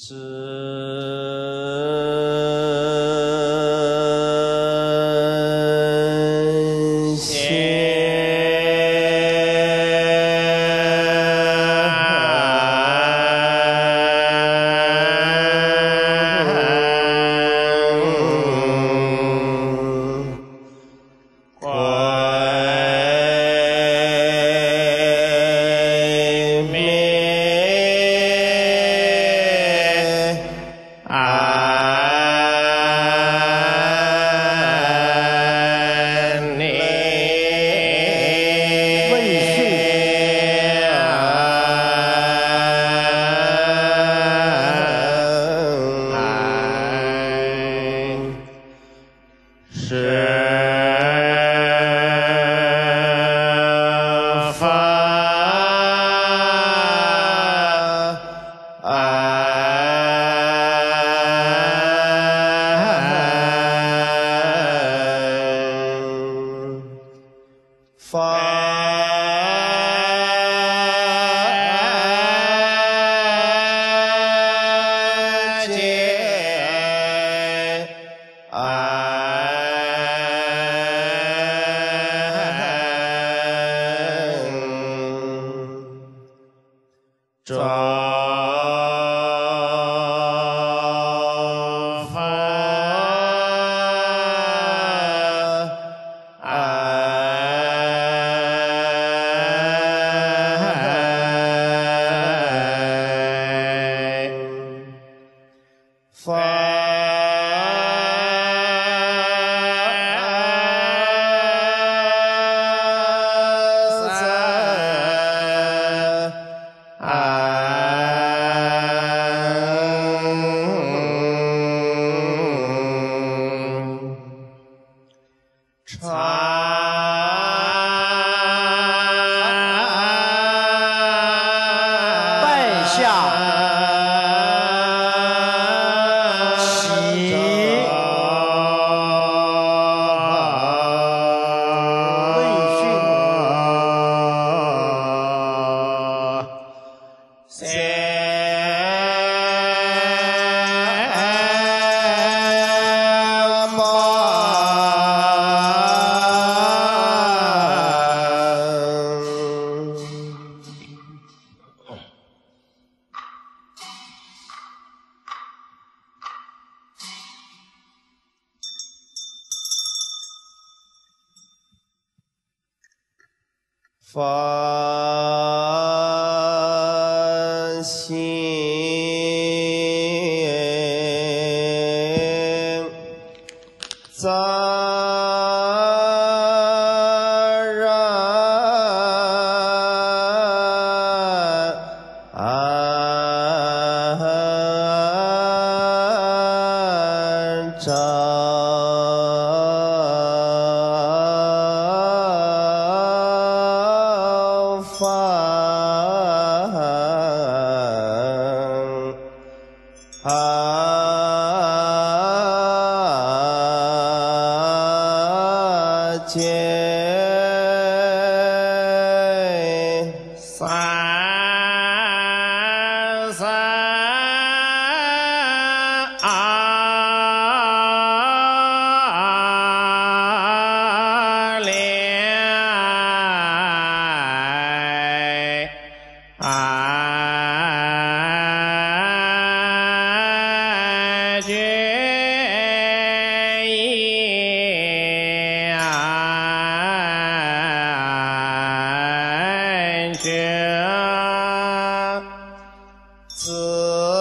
是。子。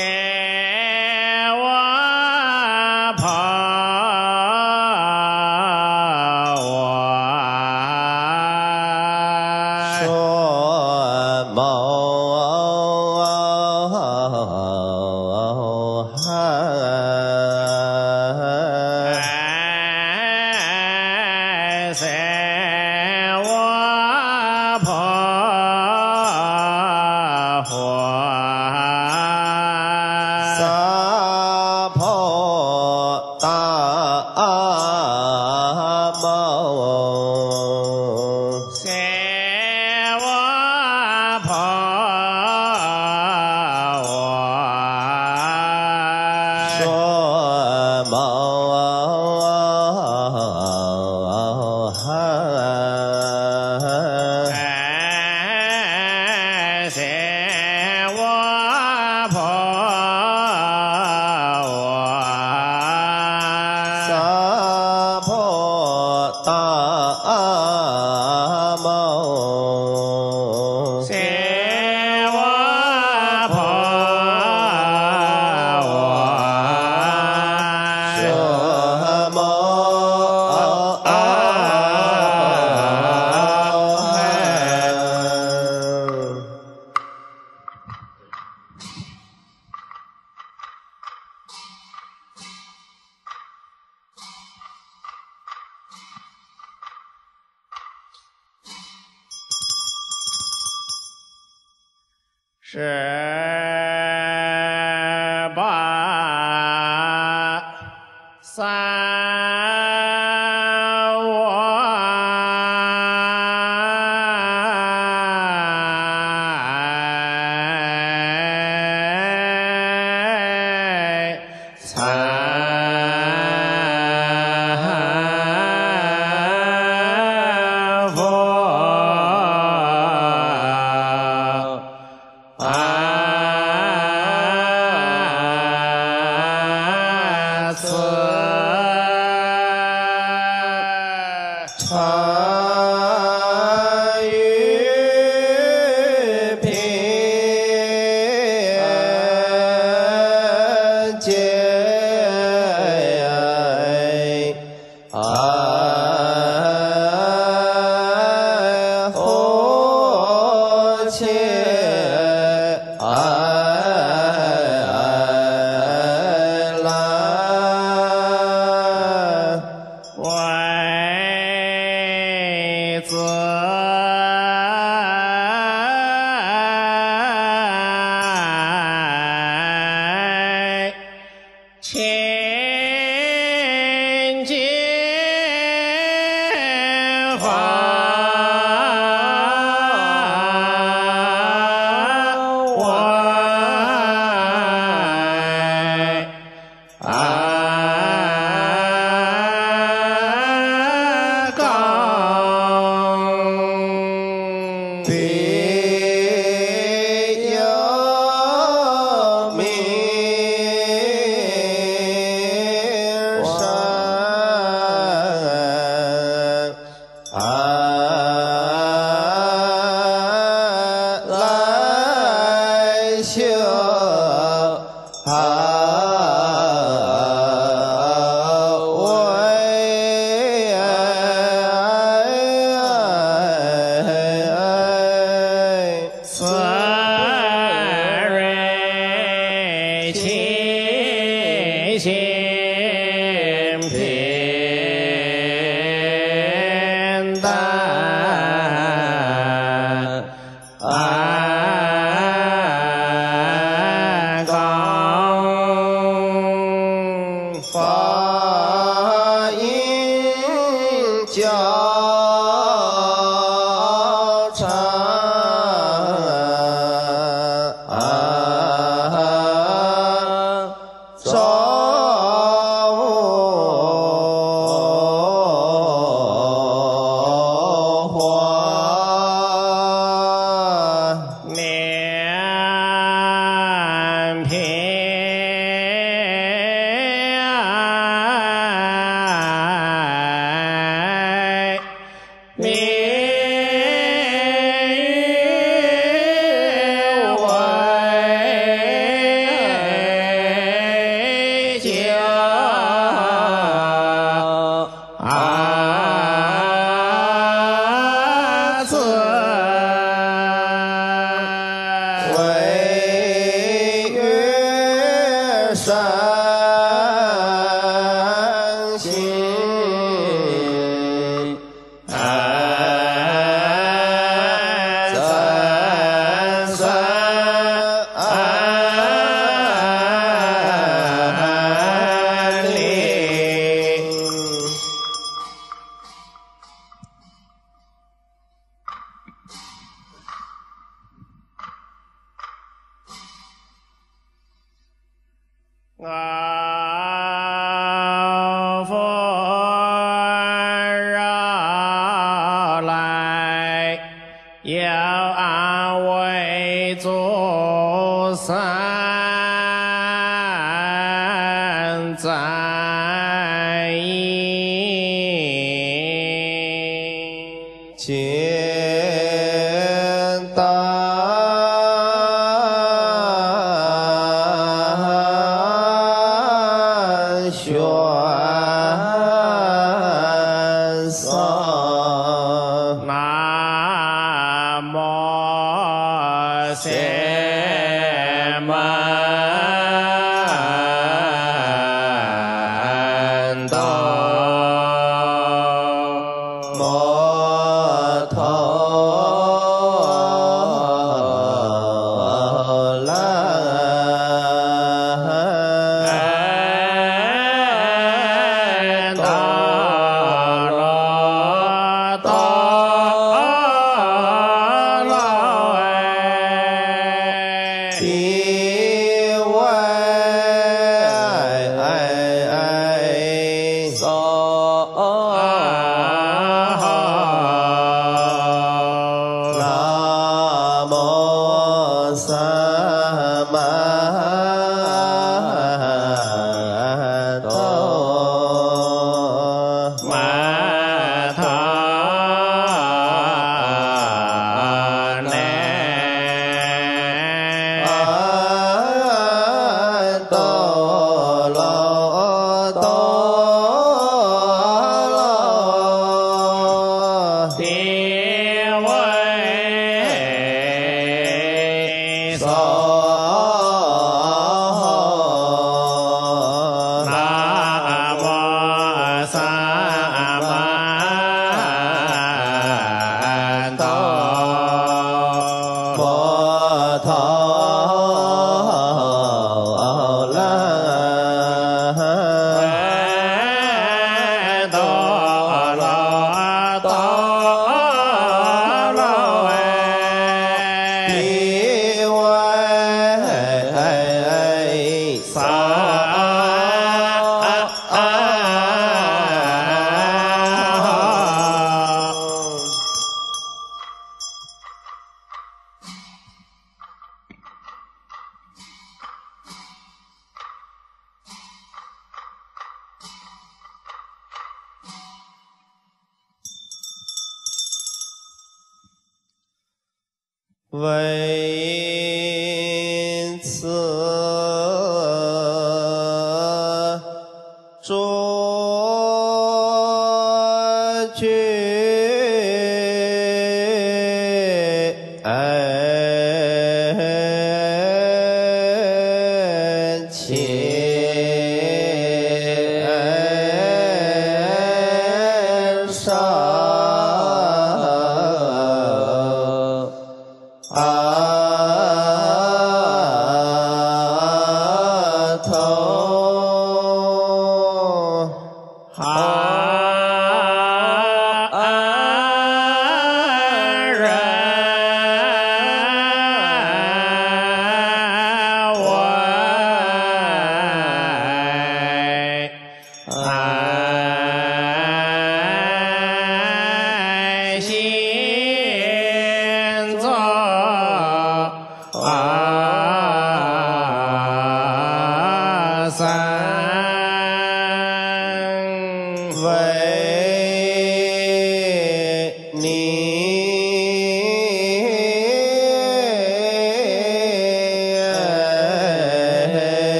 在 So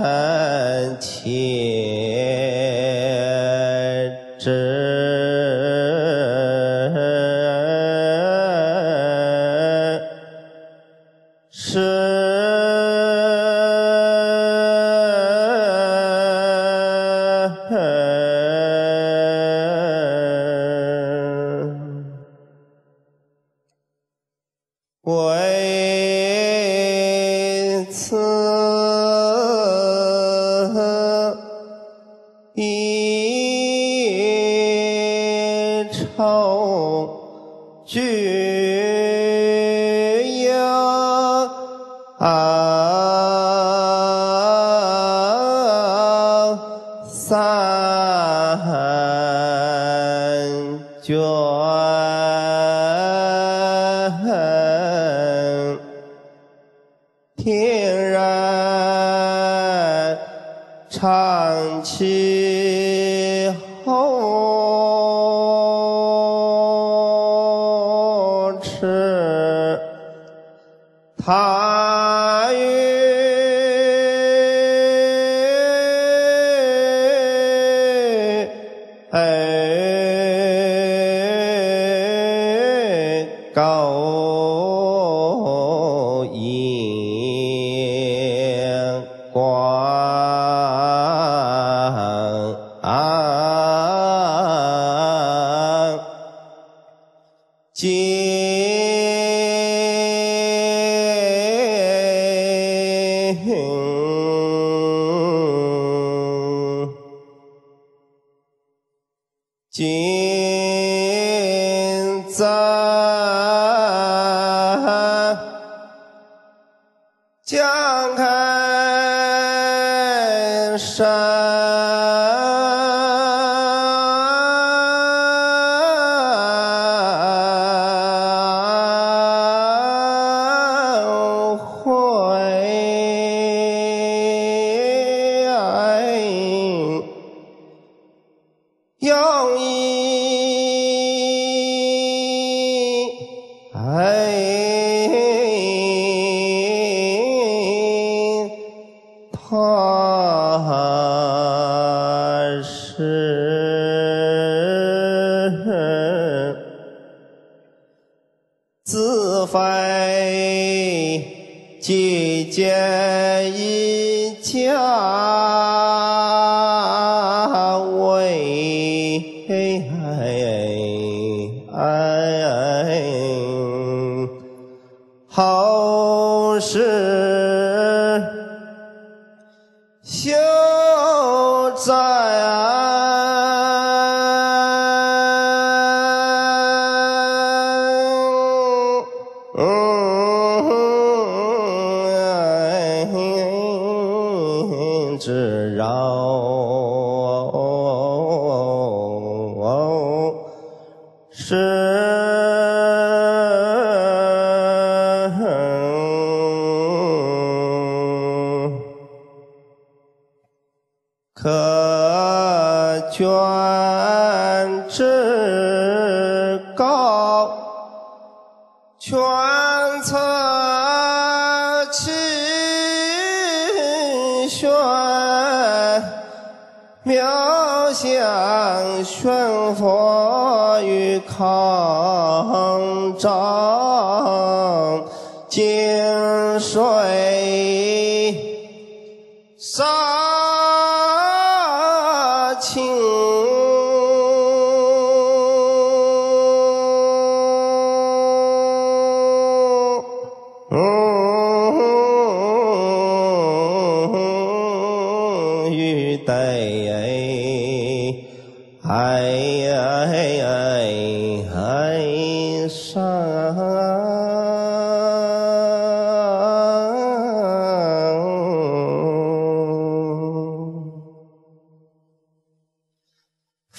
蓝天。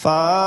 翻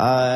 三。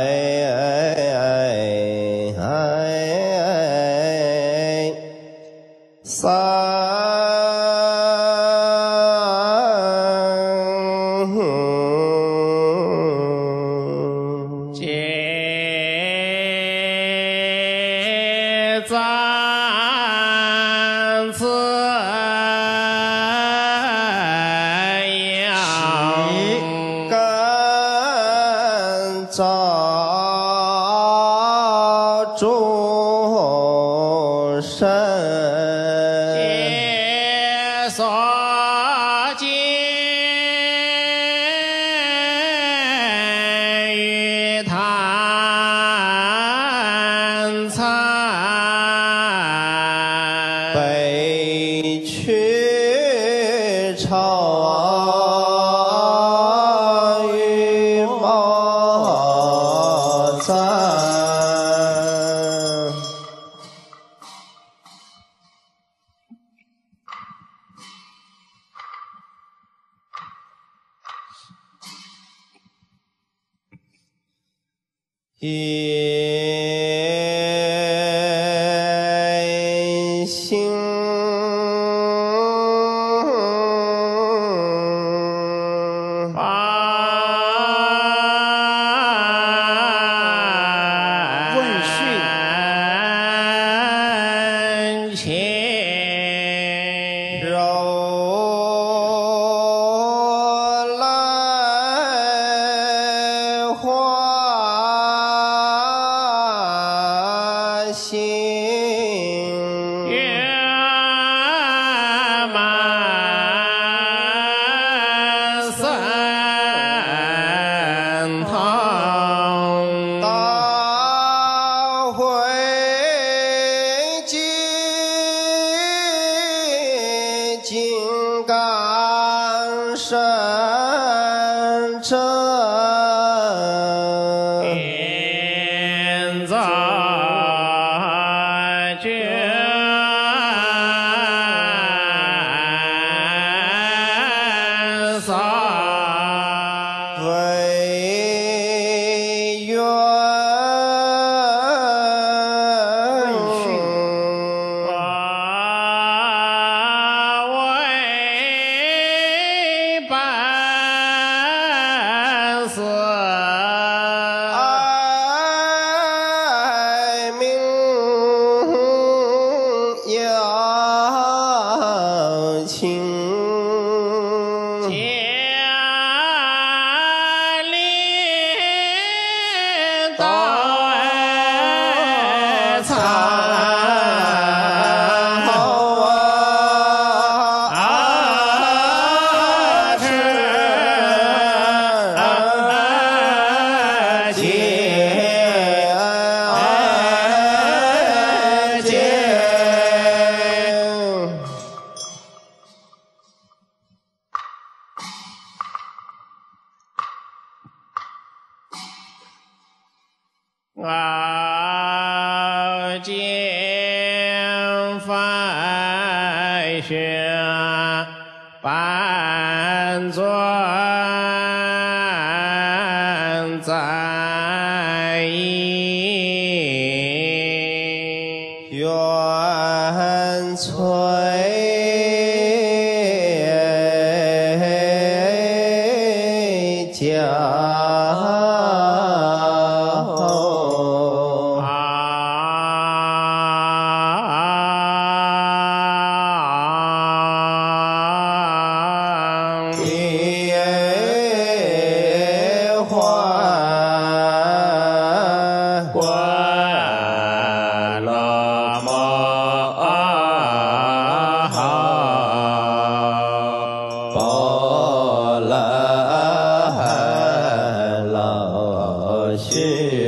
谢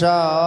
cha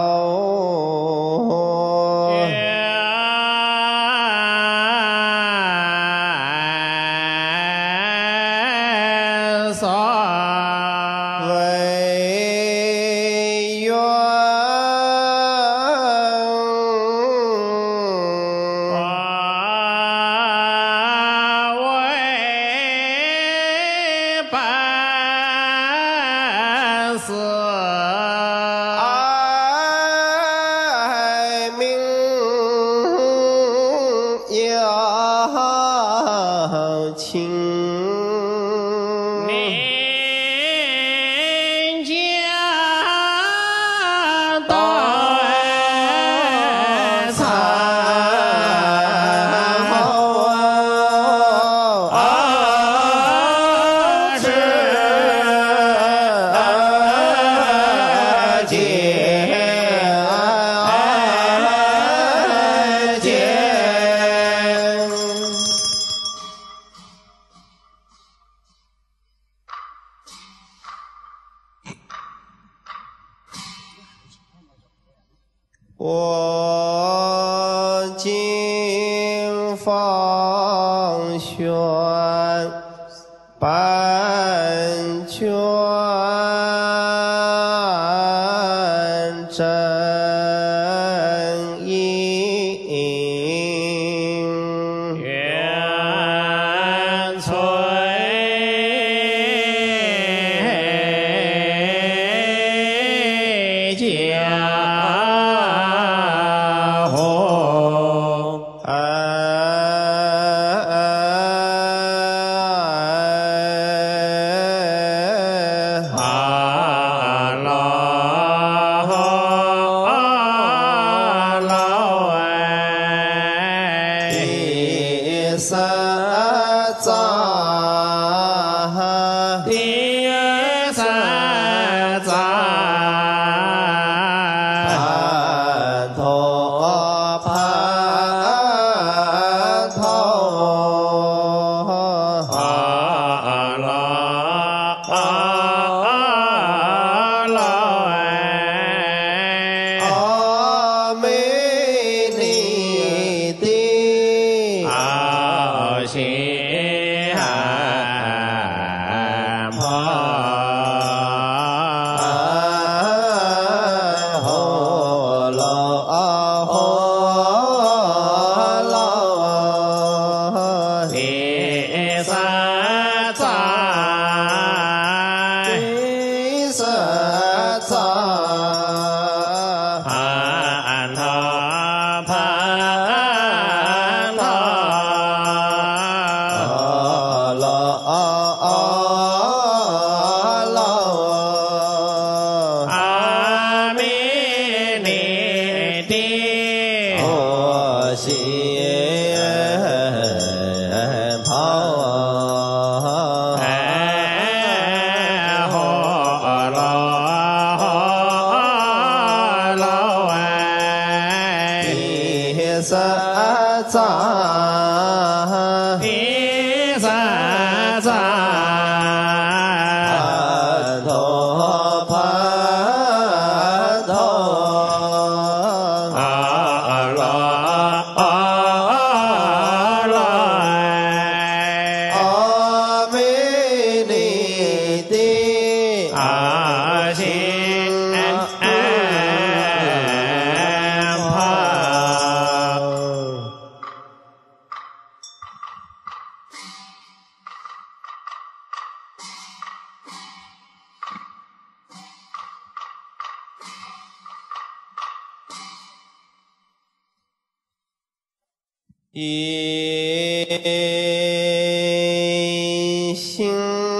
心。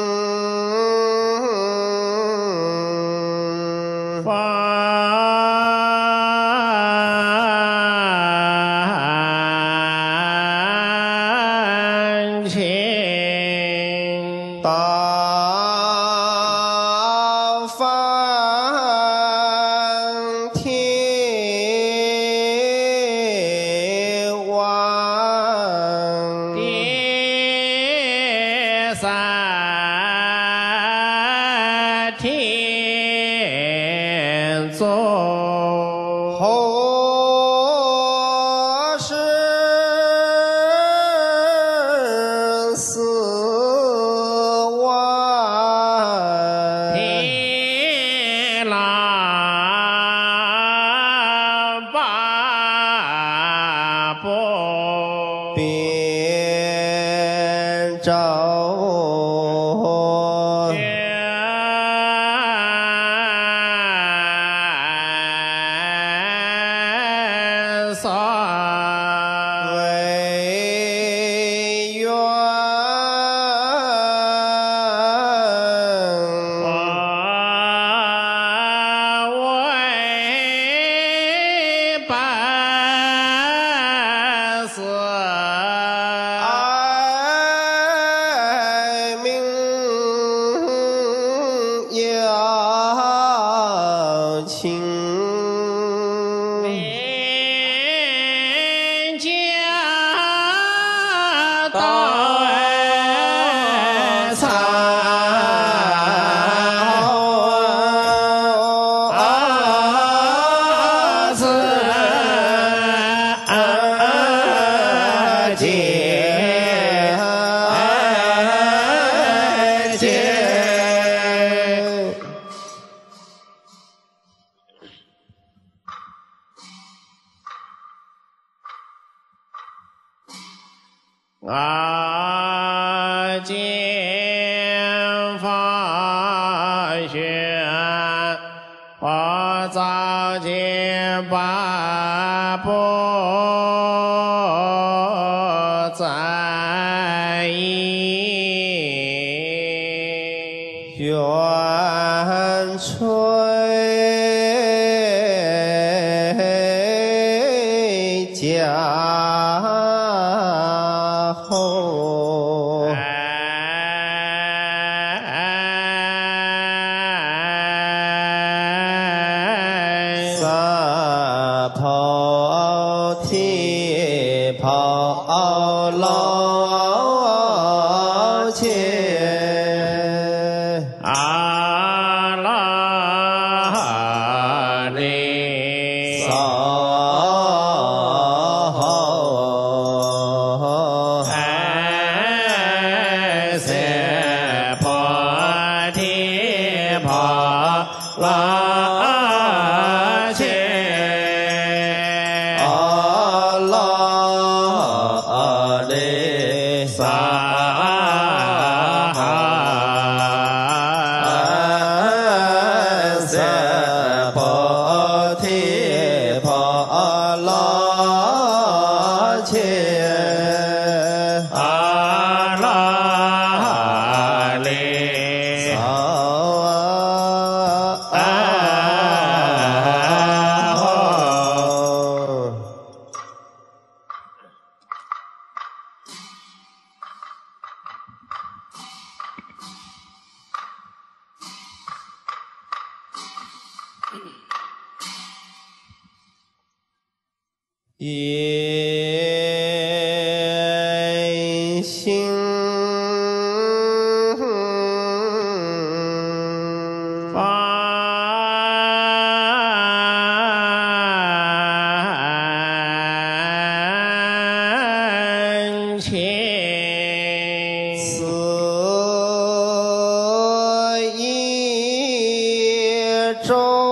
一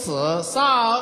妻护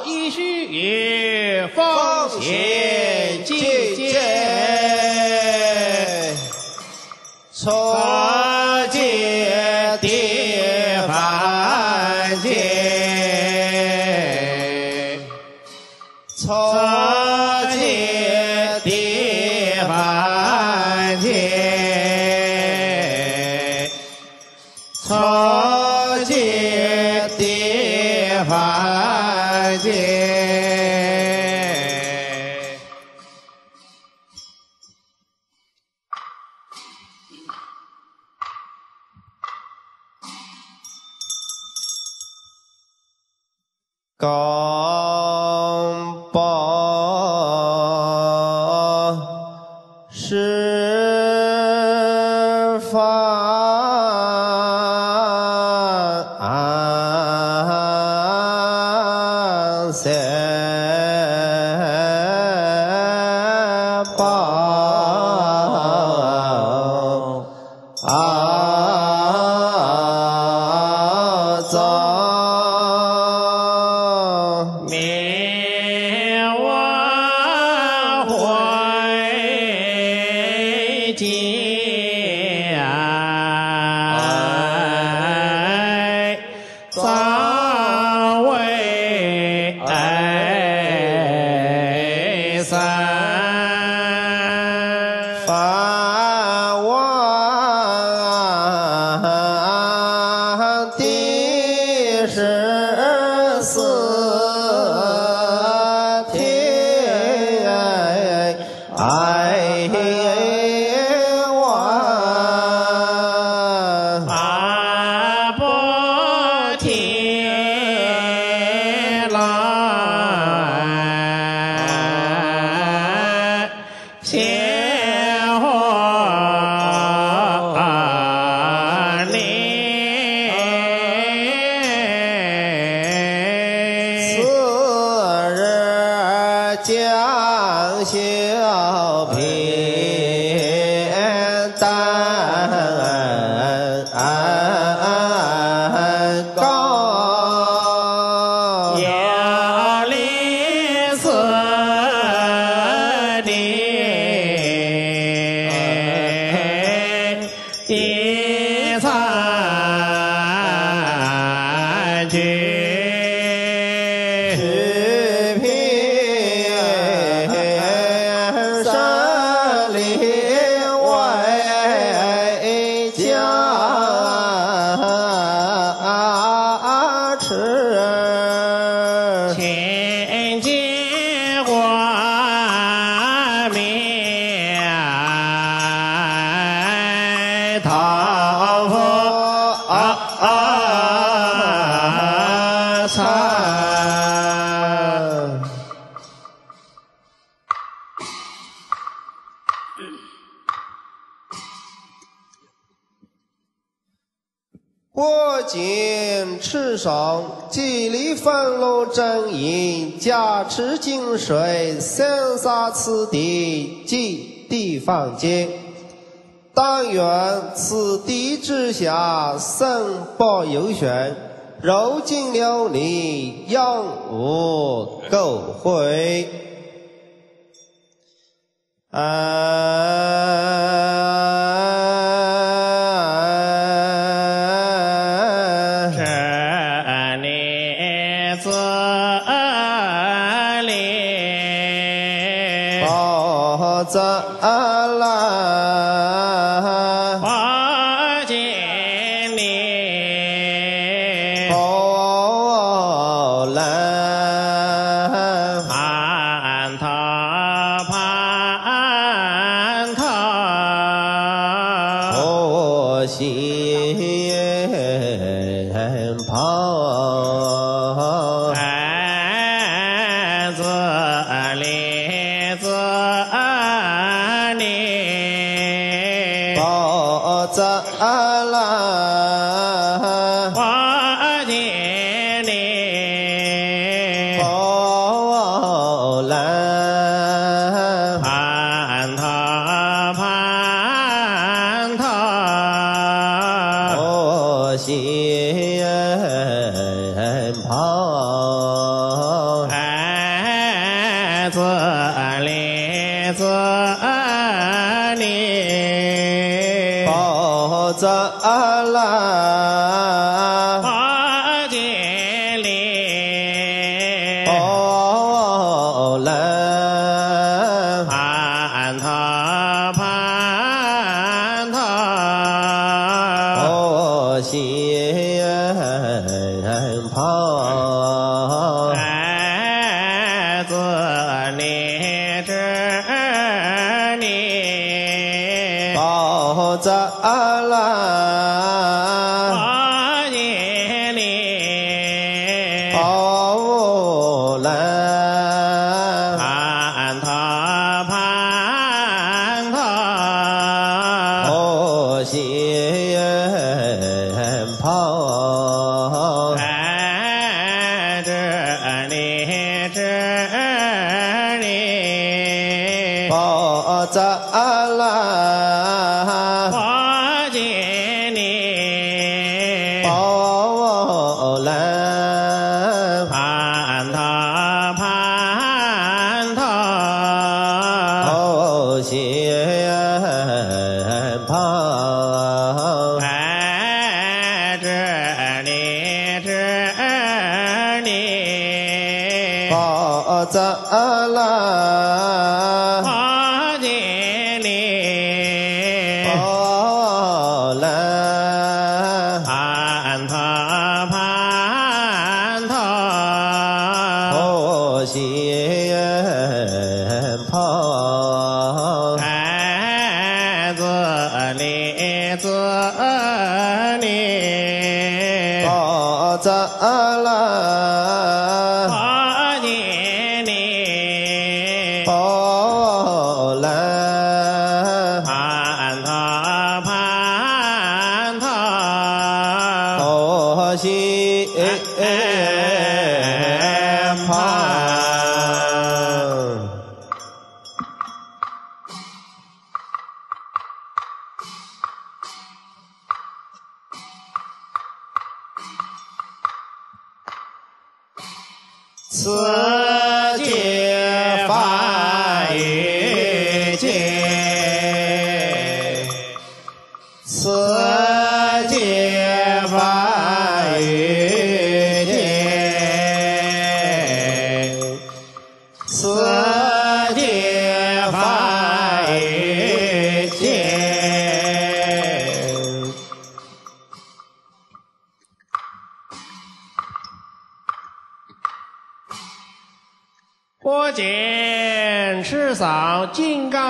石金水，三沙此地寄地方金。但愿此地之下，胜伯有选，柔情流离，永无够悔。وَسَاءَ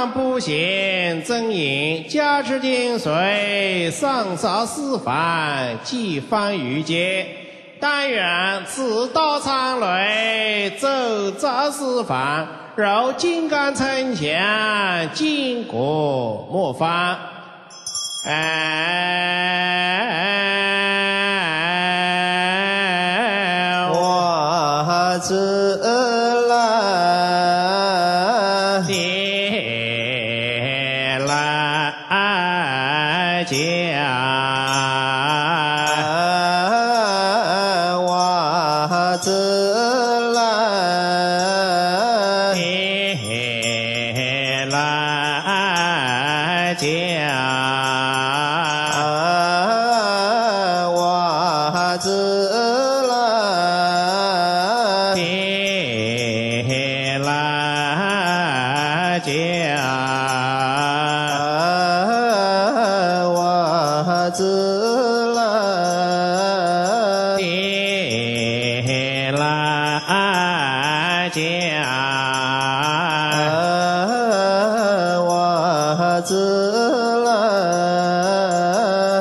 不现真影，加持精髓，上朝四方，济方于阶。但愿此道长雷，走杂四方，绕金刚城墙，经过莫方。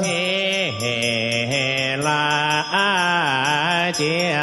来别来家，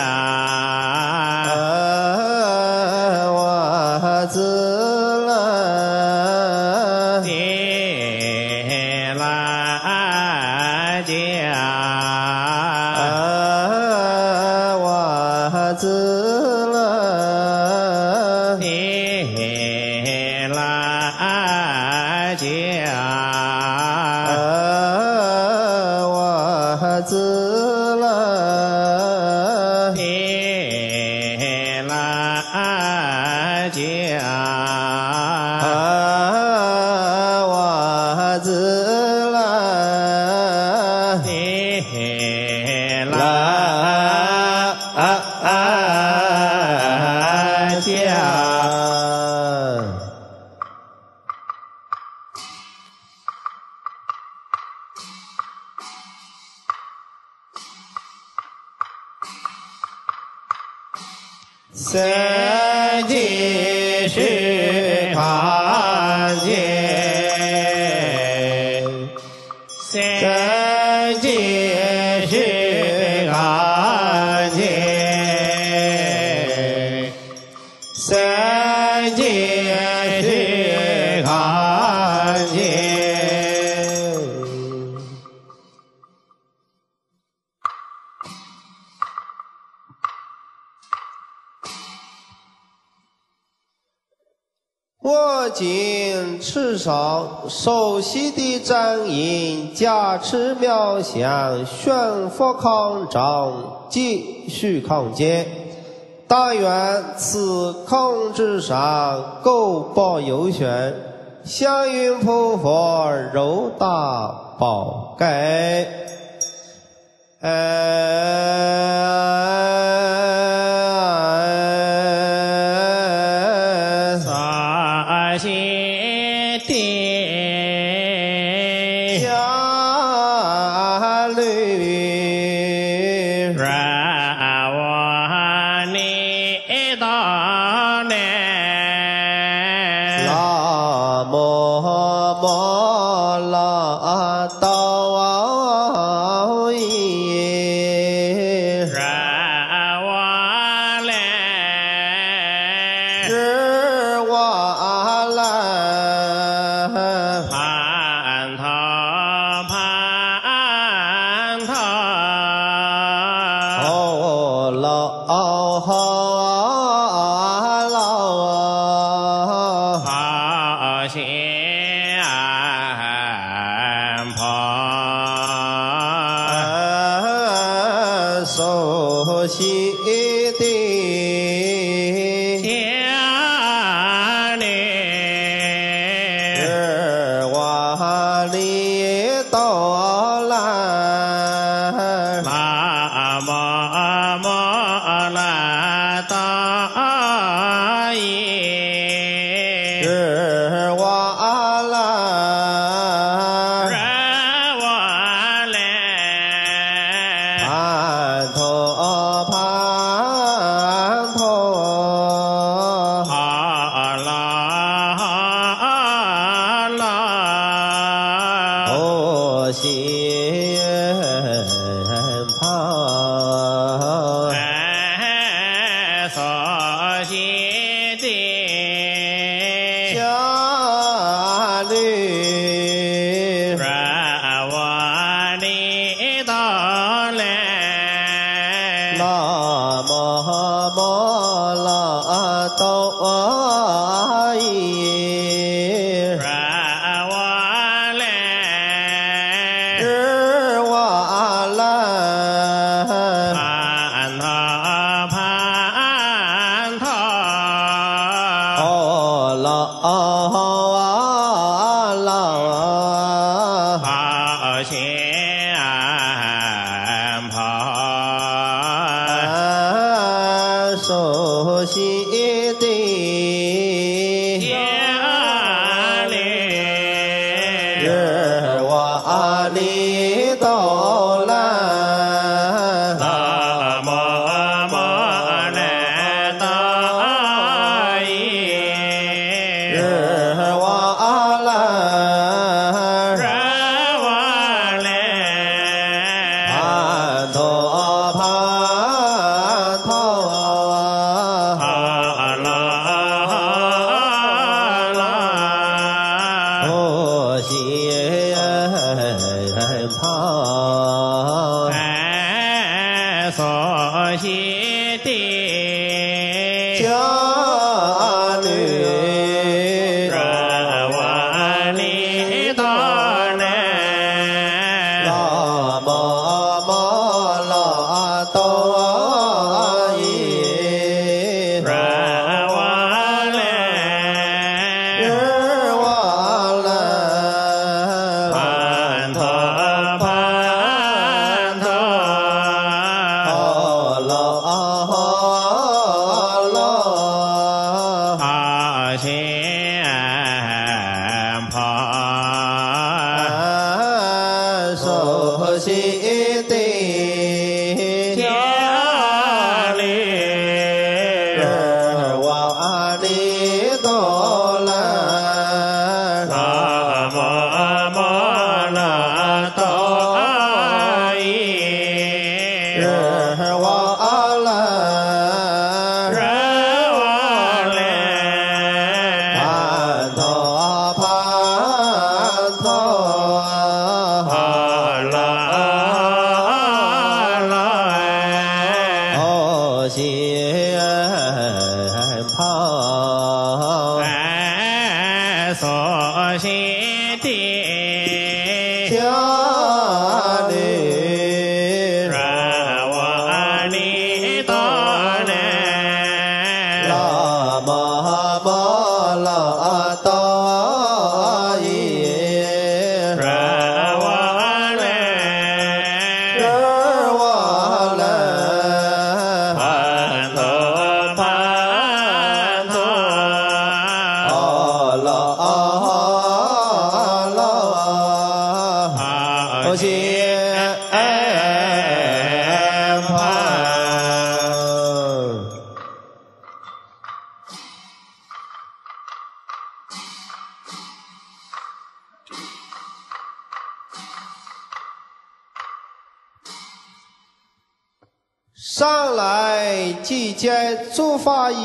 手手系的真印，加持妙相，悬佛空中，继续空间。但愿此空之上，够报有选，祥云普佛，柔大宝盖。仙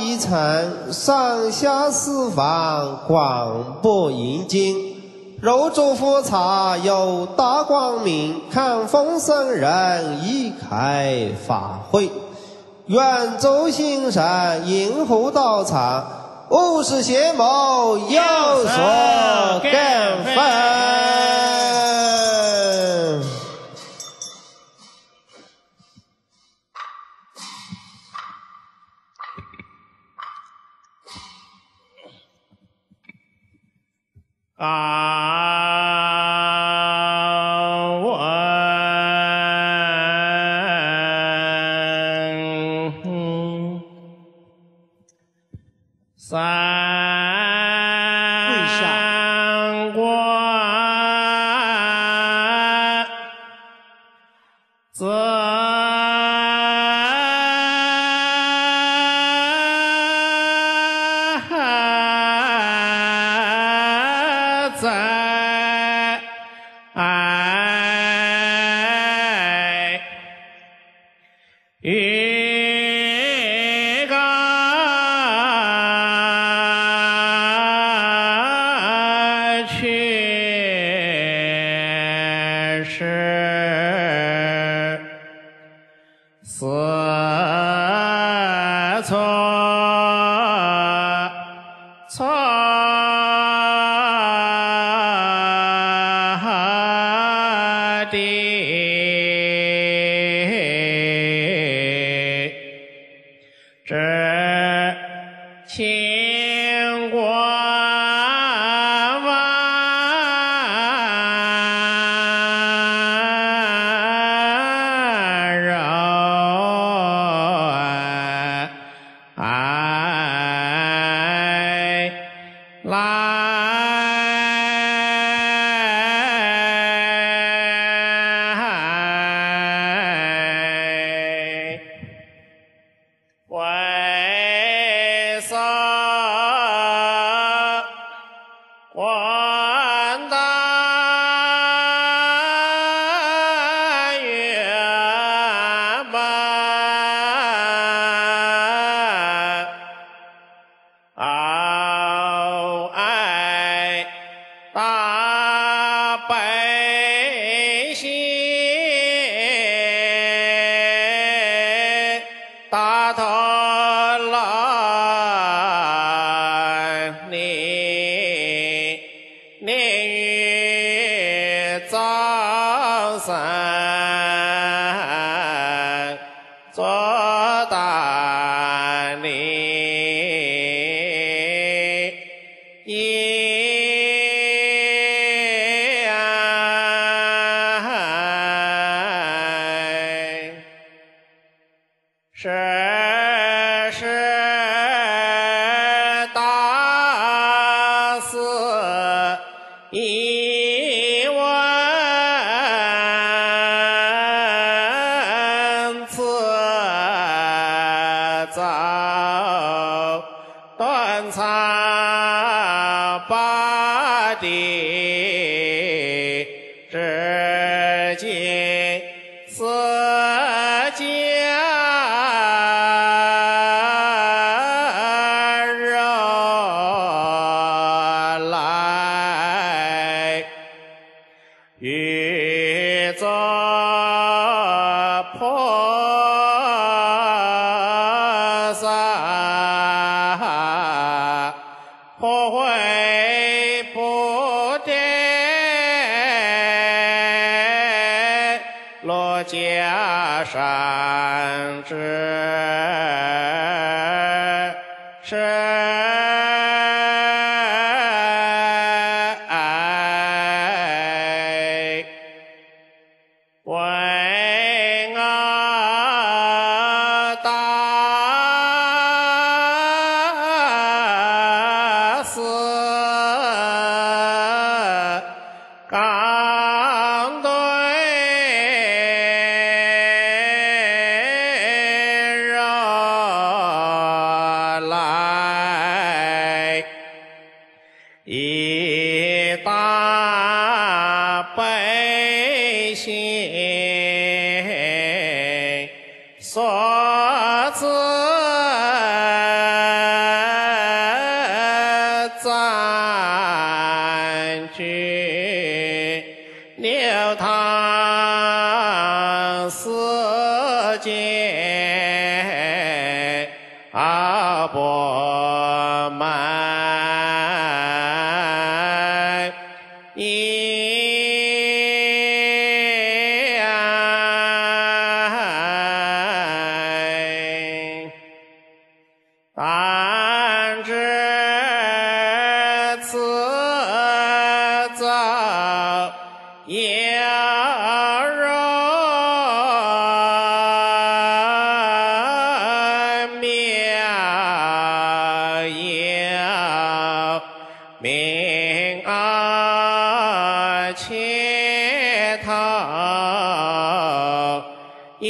一层，上下四方广播引经。入诸佛茶有大光明，看风僧人一开法会。远走行善，应护道场，勿使邪谋有所更分。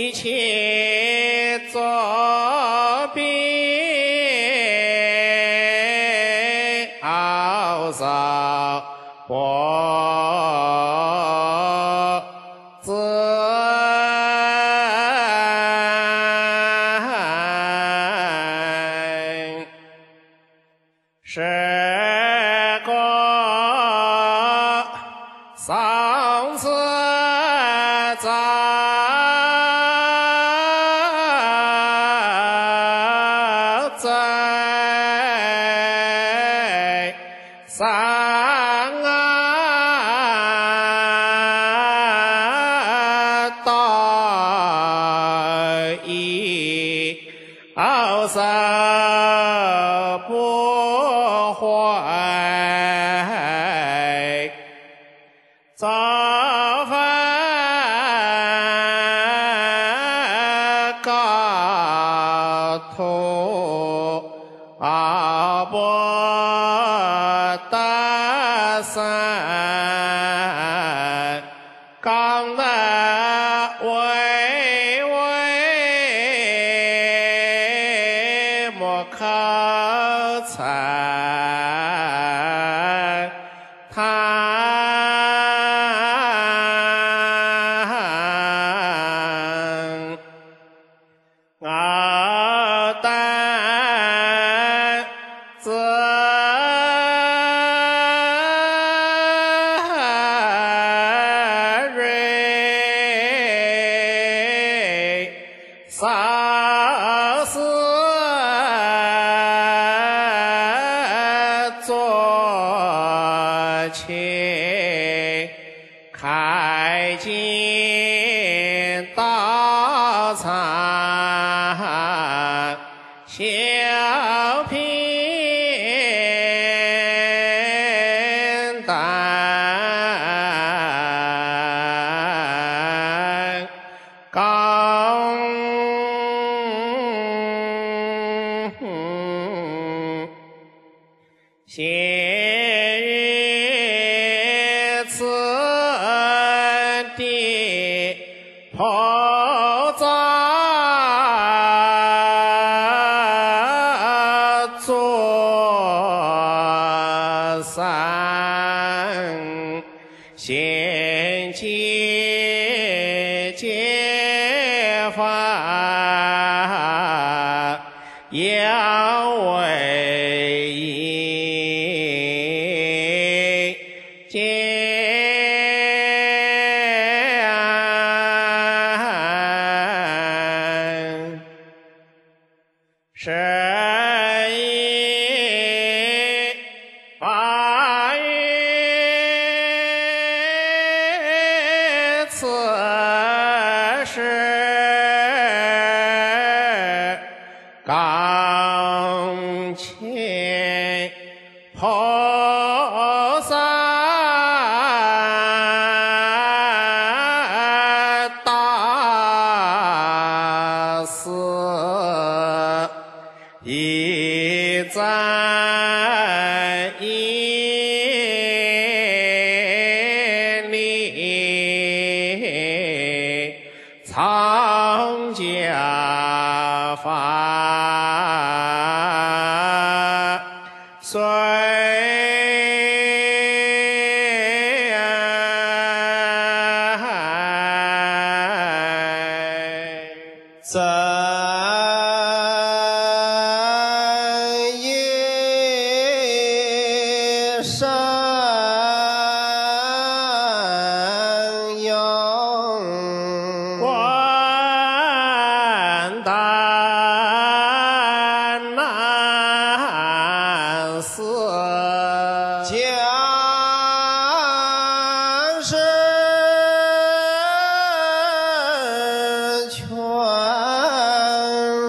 一切作弊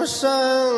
爱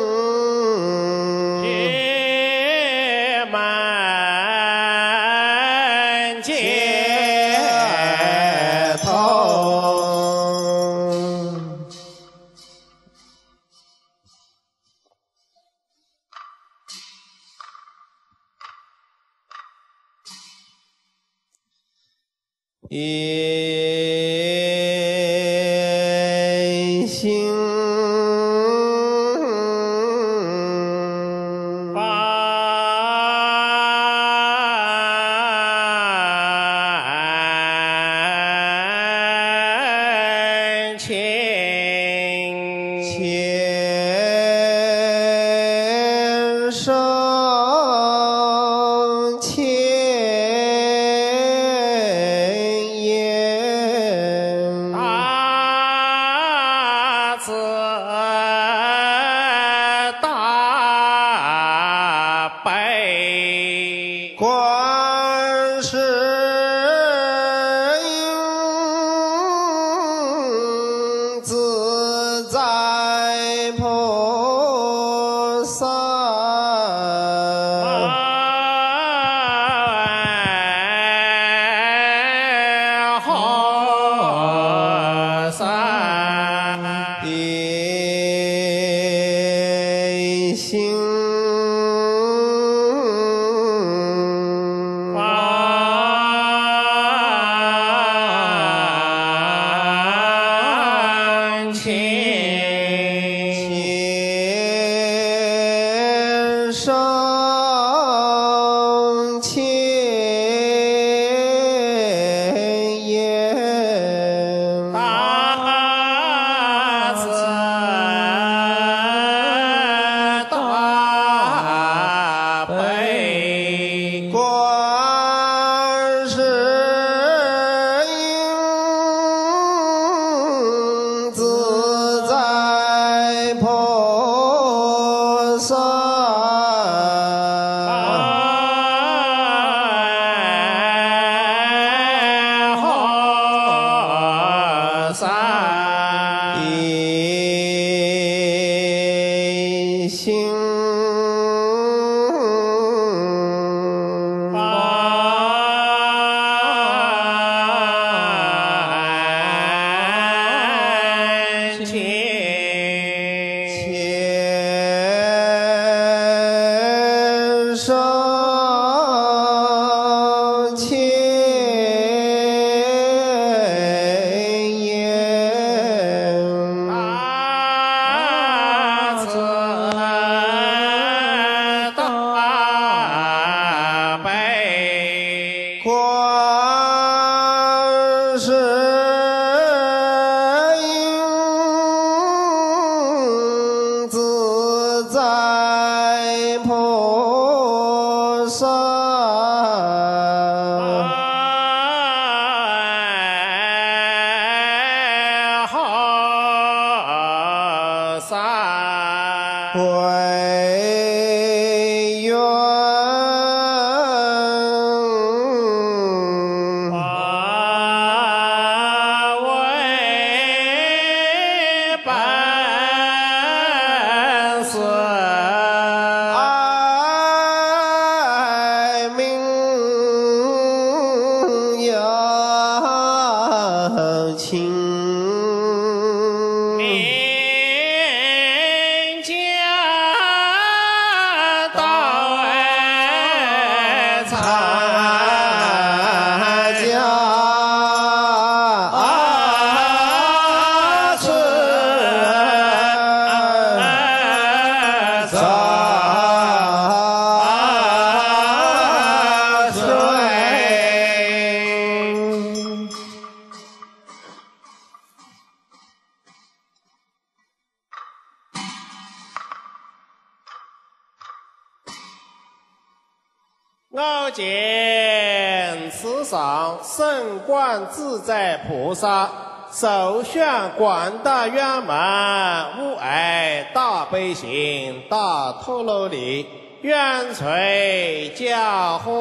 照见慈上圣观自在菩萨，手向广大圆满无碍大悲心大陀罗尼，愿垂家火。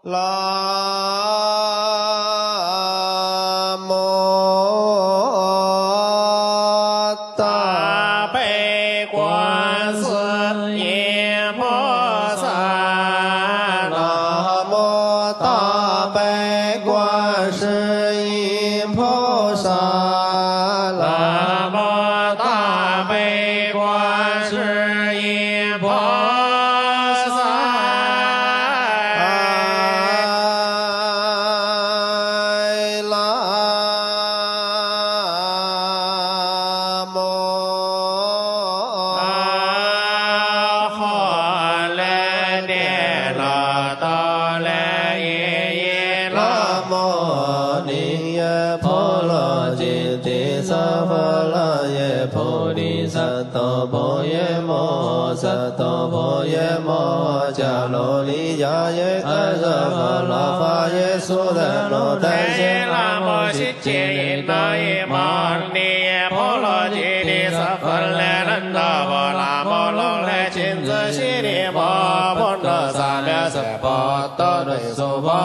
南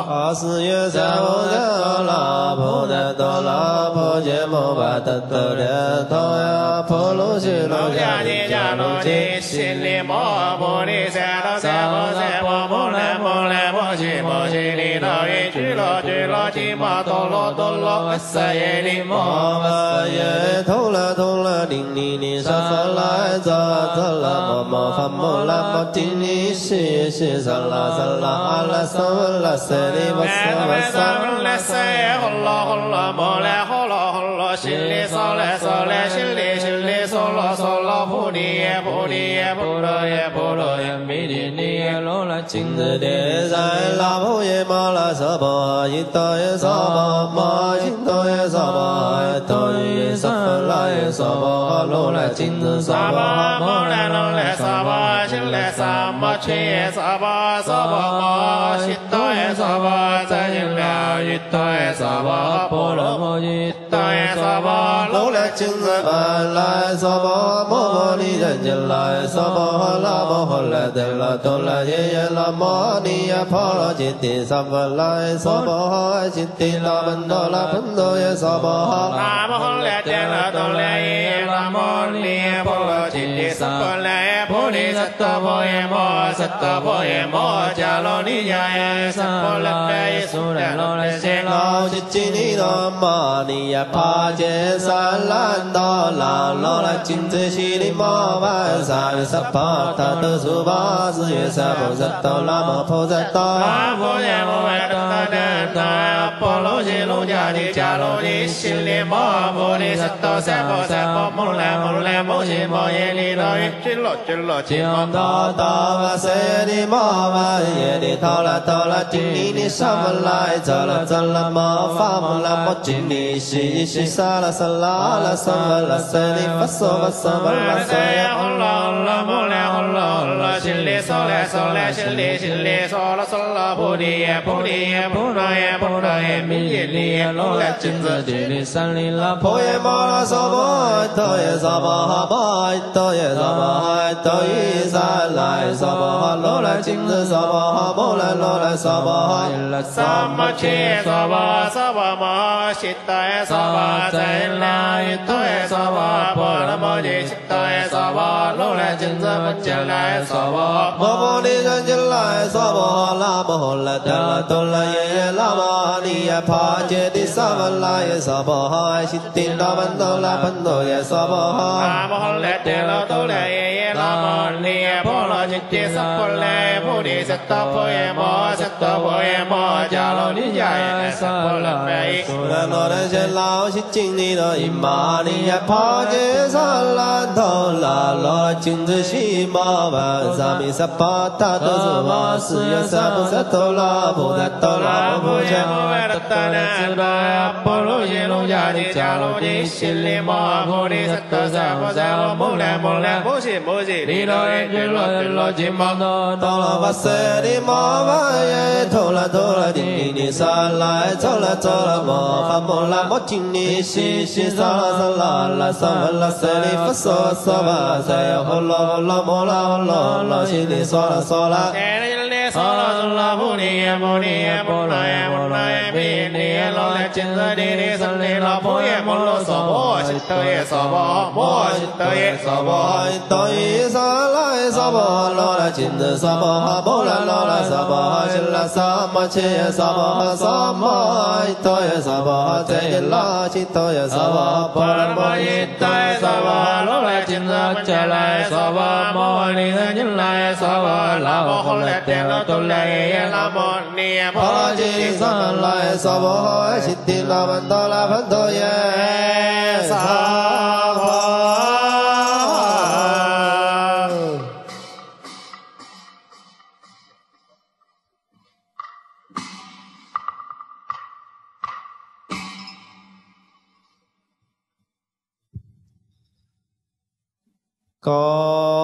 阿斯耶萨婆诃拉婆诃多拉婆揭摩巴特多列多呀婆罗揭罗罗迦迦尼尼迦罗迦罗揭尼悉利摩婆尼萨罗萨婆萨婆摩来摩来摩悉摩悉利罗耶居罗居罗吉摩多罗多罗萨耶利摩。摩巴耶陀罗陀罗顶尼尼沙佛拉扎扎拉摩摩发摩拉摩顶尼西西萨拉萨拉阿拉萨瓦拉塞利瓦萨瓦萨。来塞呼罗呼罗摩来呼罗呼罗悉利娑来娑来悉利悉利娑罗娑罗菩提耶菩提耶菩罗耶菩罗耶弥提尼耶罗来金子叠在拉婆耶玛拉娑婆伊多耶娑婆摩金多耶娑婆伊多耶娑婆拉耶娑婆罗来金子娑萨婆婆摩来罗来娑婆悉来萨摩切耶娑婆娑婆摩悉多耶娑婆在尽了一多耶娑婆波罗摩耶多耶娑婆罗来金子梵来娑婆摩婆尼人间来娑婆拉摩诃来得拉多来耶耶拉摩尼耶婆罗揭谛萨婆来娑婆揭谛拉门多拉盆多耶娑婆。南无来天了多来耶南无尼耶婆罗揭谛萨婆来耶菩提萨埵婆耶摩萨埵婆耶摩迦罗尼迦耶萨婆来耶苏来罗来谢罗。老吉吉尼多玛尼呀帕杰萨兰多拉罗拉金子西里摩 ပေါ်လုံးရှင်လုံးကြနေကြလုံးနေရှင်လင်မောဘိုးလေးသတော်ဆက်ပေါ်ဆက်ပေါ်မုံလံမုံလံမုံရှင်မောရင်လေးတော်ရင်ကျလော့ကျလော့ကျင်တော်တော်ဝစေဒီမောမရေဒီတော်လာတော်လာတင်နီနေသမလိုက်ဇလဇလမောဖမလာပချင်နေရှိရှိဆာလာဆလာလာဆမလာစနိဖဆောဝဆမလာဆေဟောလာလာမုံလံဟောလာလာရှင်လေးဆောလဲဆောလဲရှင်လေးရှင်လေးဆောလာဆော 呼啦呼啦悉利娑来娑来悉利悉利娑啦娑啦菩提耶菩提耶菩萨耶菩萨耶弥耶利耶罗来金子地利三利拉婆婆耶摩拉娑婆，多耶娑婆诃婆，多耶娑婆诃，多耶萨来娑婆诃，罗来金子娑婆诃，摩来罗来娑婆诃。萨摩切娑婆娑婆摩悉多耶娑婆在那一多耶娑婆婆罗摩尼悉多耶娑婆罗来金子不见来娑婆。摩婆尼人间来娑婆诃，拉摩诃来达拉多拉耶耶拉摩尼耶帕揭谛萨摩拉耶娑婆诃，悉地拉曼多拉盆多耶娑婆诃。南无来天罗多来耶耶南无尼耶 တေသပလေဘုရေသတဖောယေမောသတဖောယေမောဇာလောနိယယေသဖောလမေသုရမောရဇလောရှိကျင်နေသောဣမာနိယဖောဇေသလာသောလာလောကျင်သရှိမောဘာဇာမိသပါတသောသဘာစုယသဘုသတောလာဘုဒ္ဓတောလာဘုဇေမောဝရတနာပောလောယေလောယာတိဇာလောနိရှင်လင်မောဘုရေသတသဘောဇာမောလမောလဘုရှိဘုရှိဒီတော်ရေကျွလောလော苏瓦斯耶萨婆萨多拉菩萨多拉摩婆伽。波罗揭罗迦尼迦罗尼悉利摩诃菩提萨埵萨婆萨罗摩来摩来摩悉摩悉利罗耶居罗居罗罗金毛多，哆啦吧塞的摩吧耶，哆啦哆啦叮叮的沙来，嗦啦嗦啦摩发摩啦摩叮的西西沙啦沙啦啦沙嘛啦塞的发嗦嗦吧塞呀呼啦呼啦摩啦呼啦啦西的嗦啦嗦啦。嗦啦嗦啦布尼耶布尼耶布拉耶布拉耶比尼耶罗来金色地里森里拉布耶摩罗娑婆西德耶娑婆摩西德耶娑婆哆伊沙来娑婆罗来金色娑婆哈波啦罗来娑婆西啦萨玛切耶娑婆萨玛哆耶娑婆这耶拉西哆耶娑婆波啦摩耶哆耶娑婆罗来金色切来娑婆摩尼的金来娑婆拉摩呼来电罗哆来耶拉摩尼耶婆罗吉萨来娑婆西提拉曼哆拉潘哆耶娑婆。高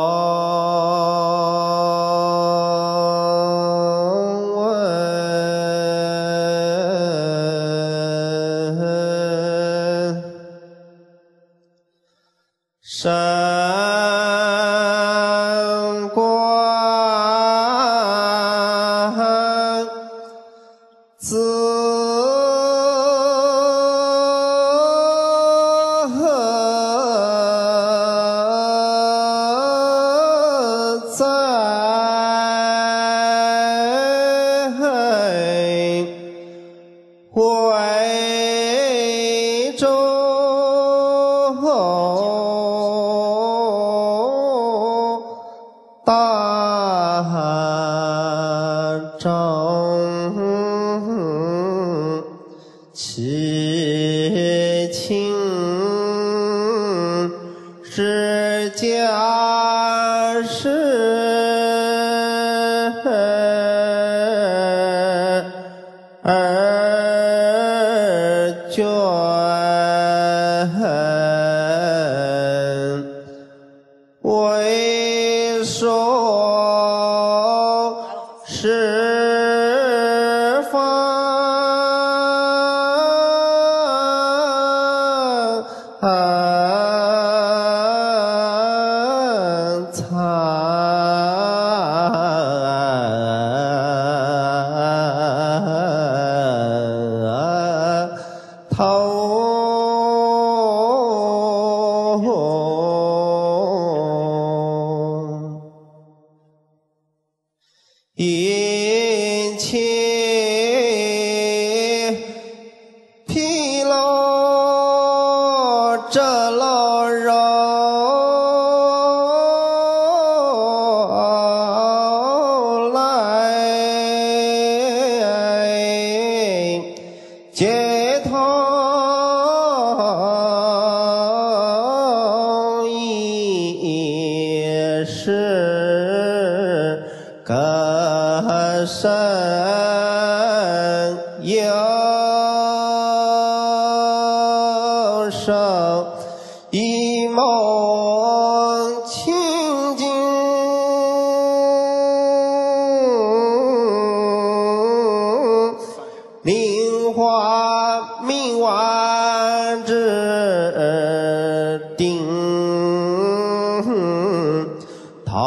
好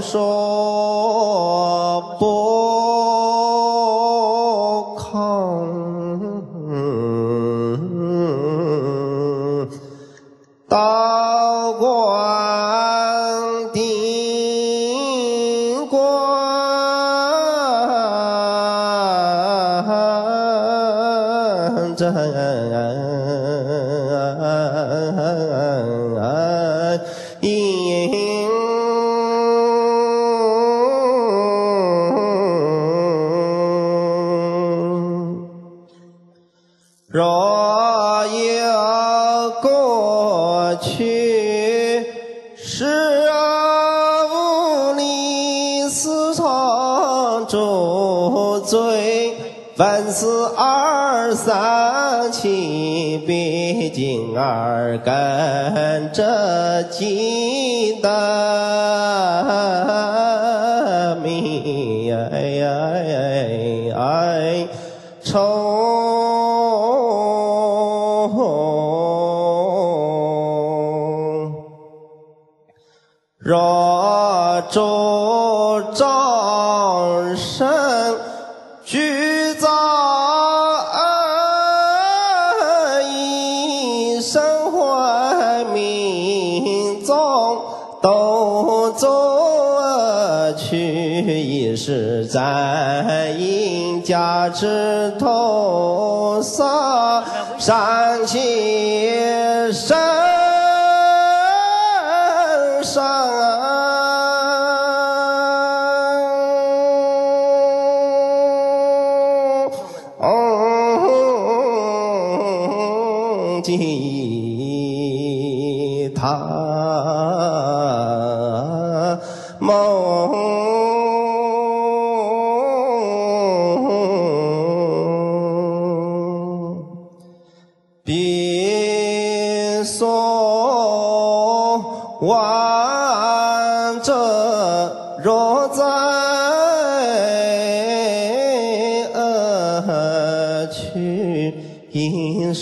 说。毕竟耳根这记得。在因家枝头上上去，应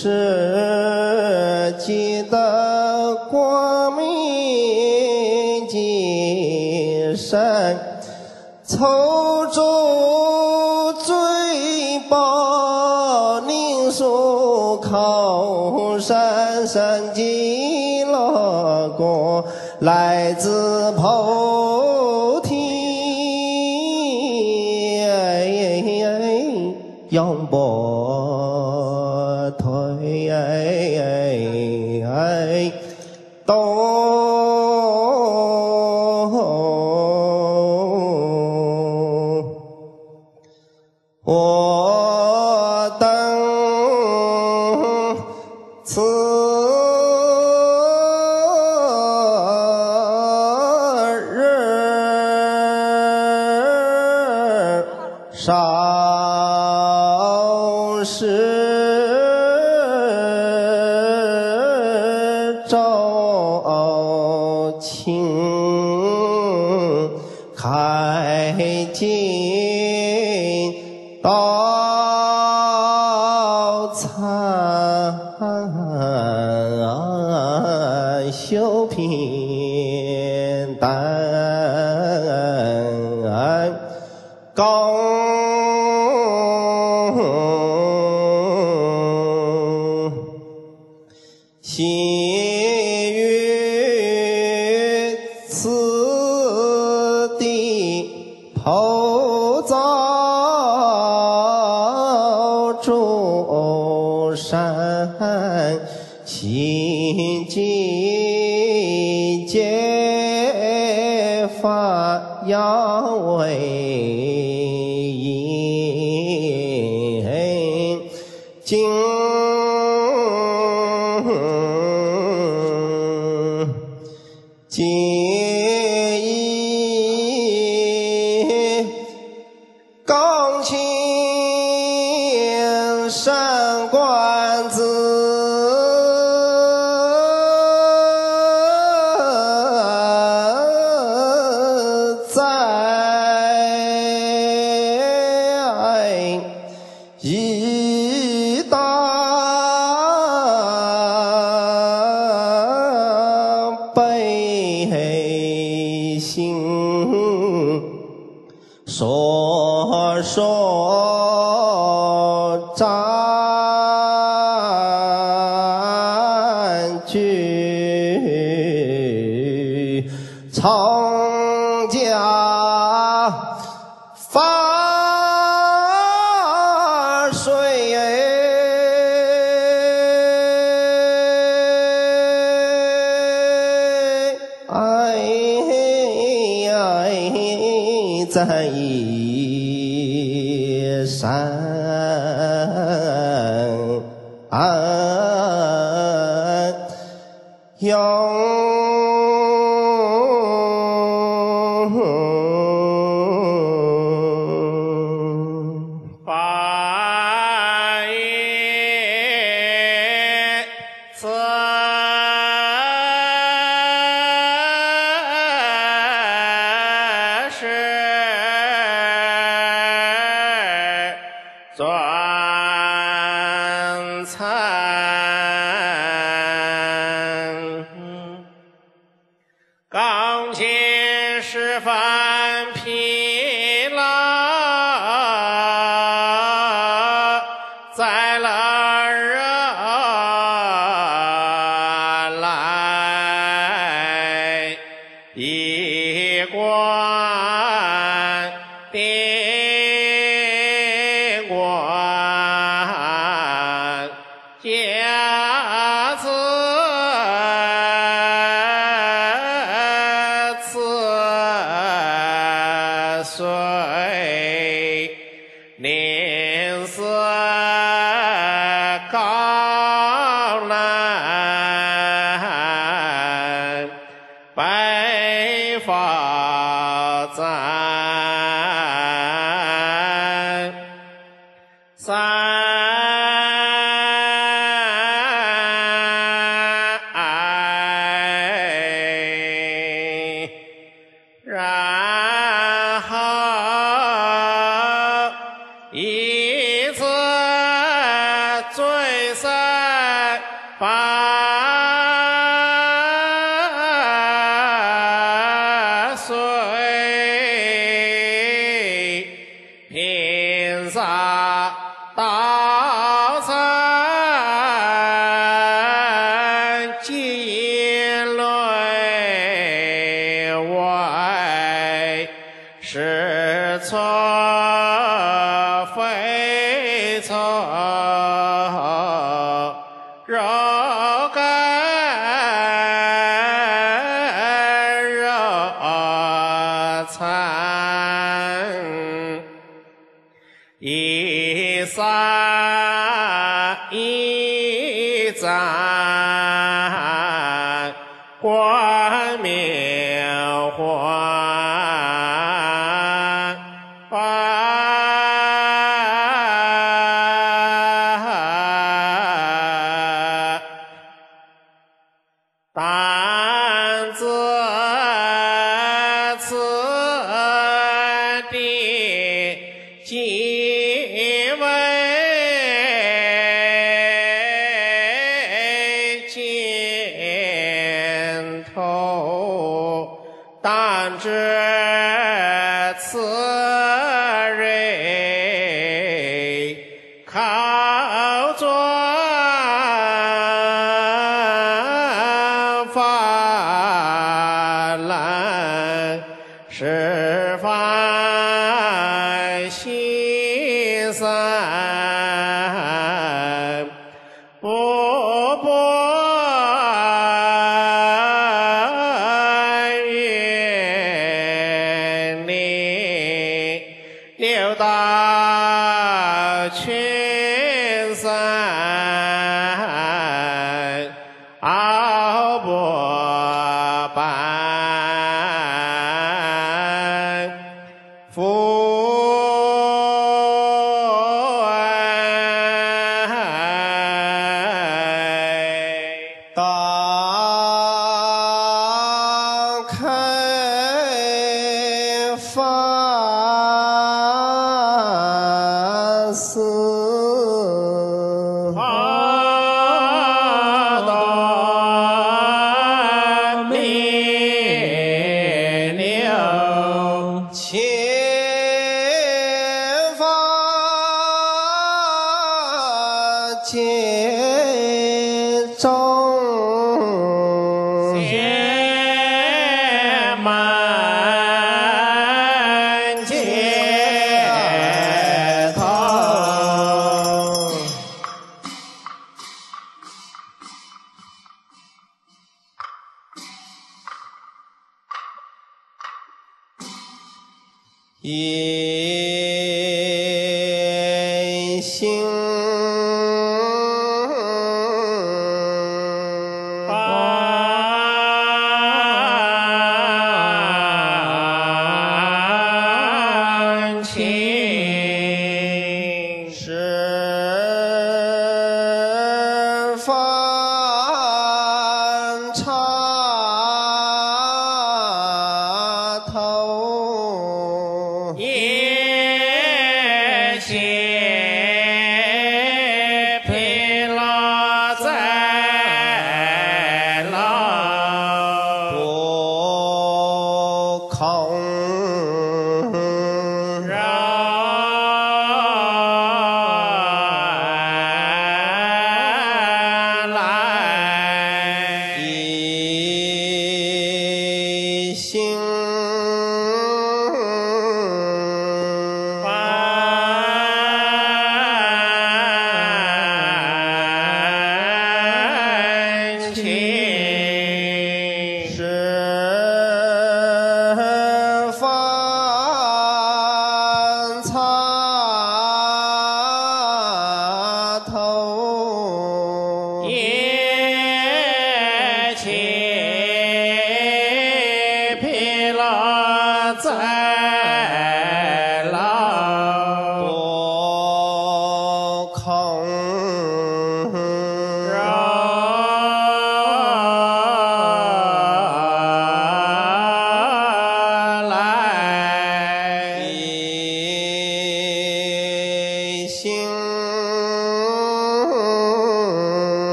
是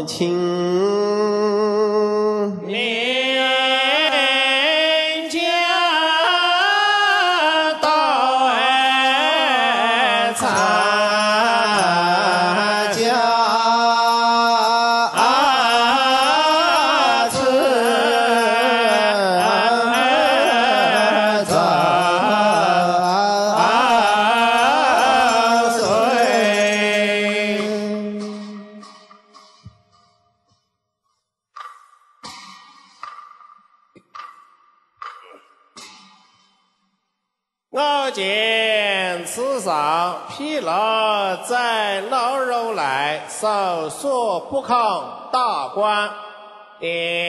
不点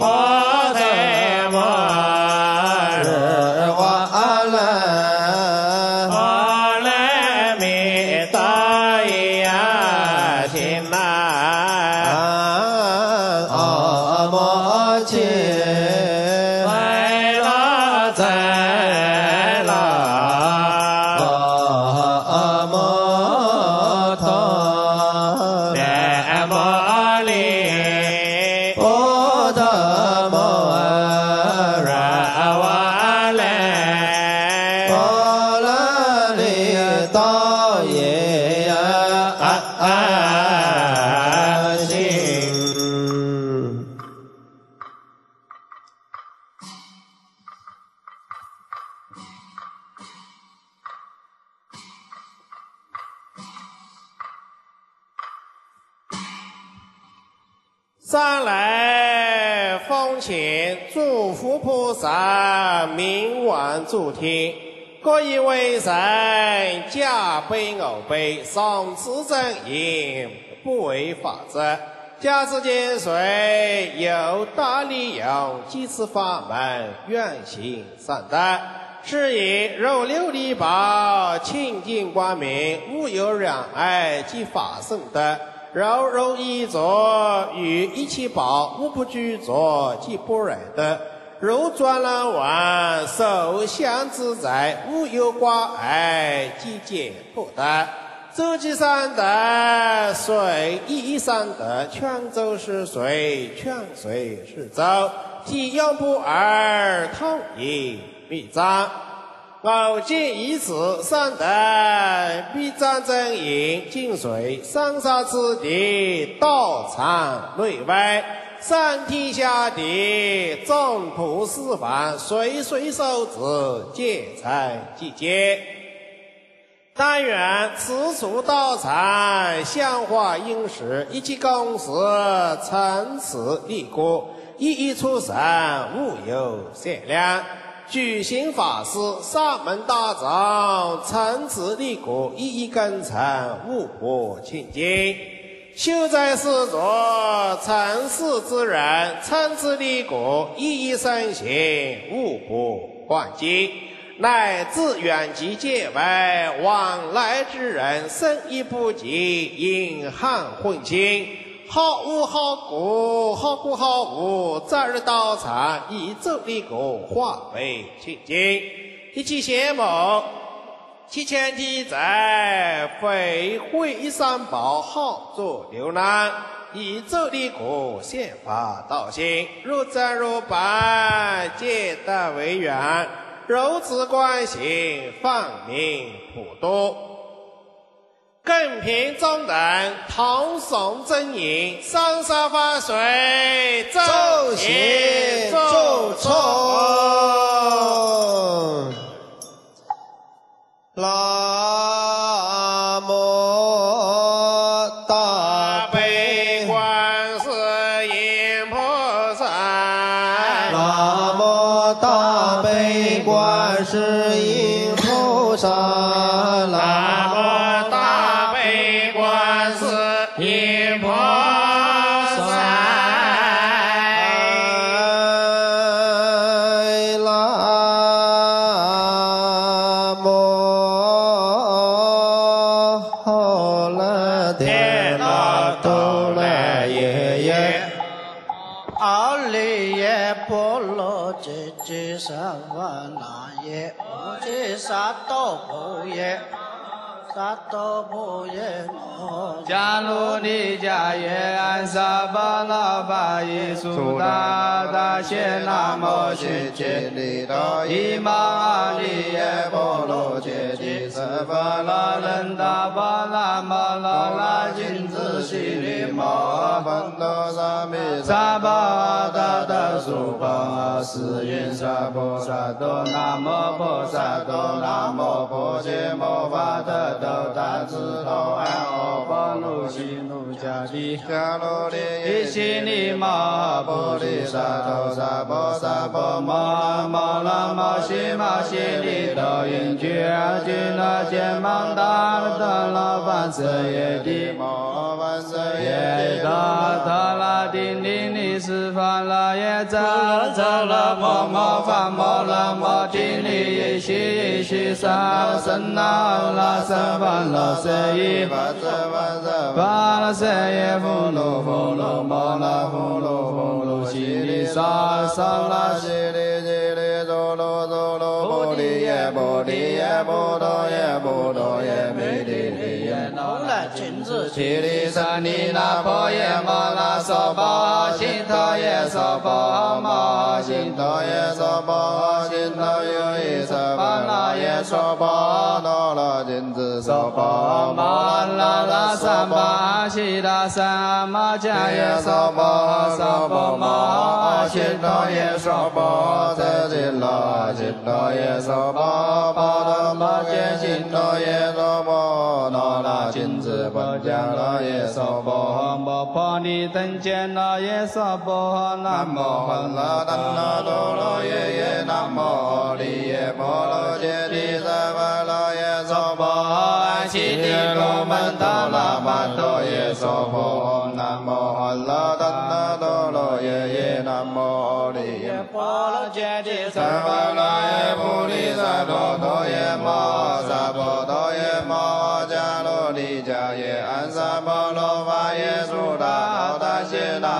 阿冥顽助听，各以为神加倍偶悲，上此正言，不为法则。假之见水有大利用，即此法门，愿行善德。是以肉琉璃宝，清净光明，无有染碍，即法圣德。柔柔衣着，与一切宝，无不具着，即不染的。如转轮王，手相自在，无有挂碍，即见不得。周集三德，水一三德，泉州是水，泉水是舟，体用不二，同一必章。偶见以此三德，必战真言，精髓三沙之地，道场内外，上天下地，众普四方，随随受之，皆成寂见。但愿此处道场，香花应时，一切公事，从此立国，一一出神，无有限量。举行法事，上门大长，从此立国，一一根尘，无不清净。修在世着，成事之人，从此立国，一一身行，无不换经。乃至远及界外往来之人，生意不及，隐汉混清。好物好果，好果好物，择日道场，以周立国，化为清净。一起邪魔，其前提在，非会三宝，号作流浪。以周立国，宪法道行，如真如白，皆得为缘。柔智观行，放明普度。更平中等，同诵真言，三沙发水，周行周冲，南萨多婆耶摩。迦卢尼迦耶安萨巴拉巴耶苏达达谢那摩谢切利多伊玛阿利耶波罗揭谛萨巴拉人达巴拉玛拉拉金子悉利摩班多萨弥萨巴达达苏巴斯因萨婆萨多南无婆萨多南无婆揭摩法特多达智多安阿波罗悉奴迦利迦罗利耶悉尼玛波利萨多萨婆萨婆摩摩拉摩悉摩悉利多因居阿居那揭芒达达拉班色耶帝耶达达拉丁丁尼斯法拉耶扎扎拉摩摩法摩拉摩丁尼耶悉耶悉萨僧那拉僧法拉僧耶法僧法僧法拉僧耶佛罗佛罗摩拉佛罗佛罗悉利萨萨拉悉利悉利多罗多罗波利耶波利耶波多耶波多耶弥利利耶那拉金子悉利萨尼那婆耶摩那娑婆悉陀耶娑婆摩悉陀耶娑婆悉陀哟耶娑婆那耶娑婆那拉金子娑婆摩拉拉萨巴悉达萨玛迦耶娑婆娑婆摩悉陀耶娑婆遮吉罗悉陀耶娑婆波罗摩揭悉陀耶娑婆那拉金子波迦罗耶娑婆摩婆尼等见那耶娑婆南无欢乐丹那多罗耶耶南无利耶波罗揭谛萨巴罗耶娑婆安悉地罗门达拉巴多耶娑婆南无欢乐丹那多罗耶耶南无利耶波罗揭谛萨巴罗耶菩提萨埵多耶摩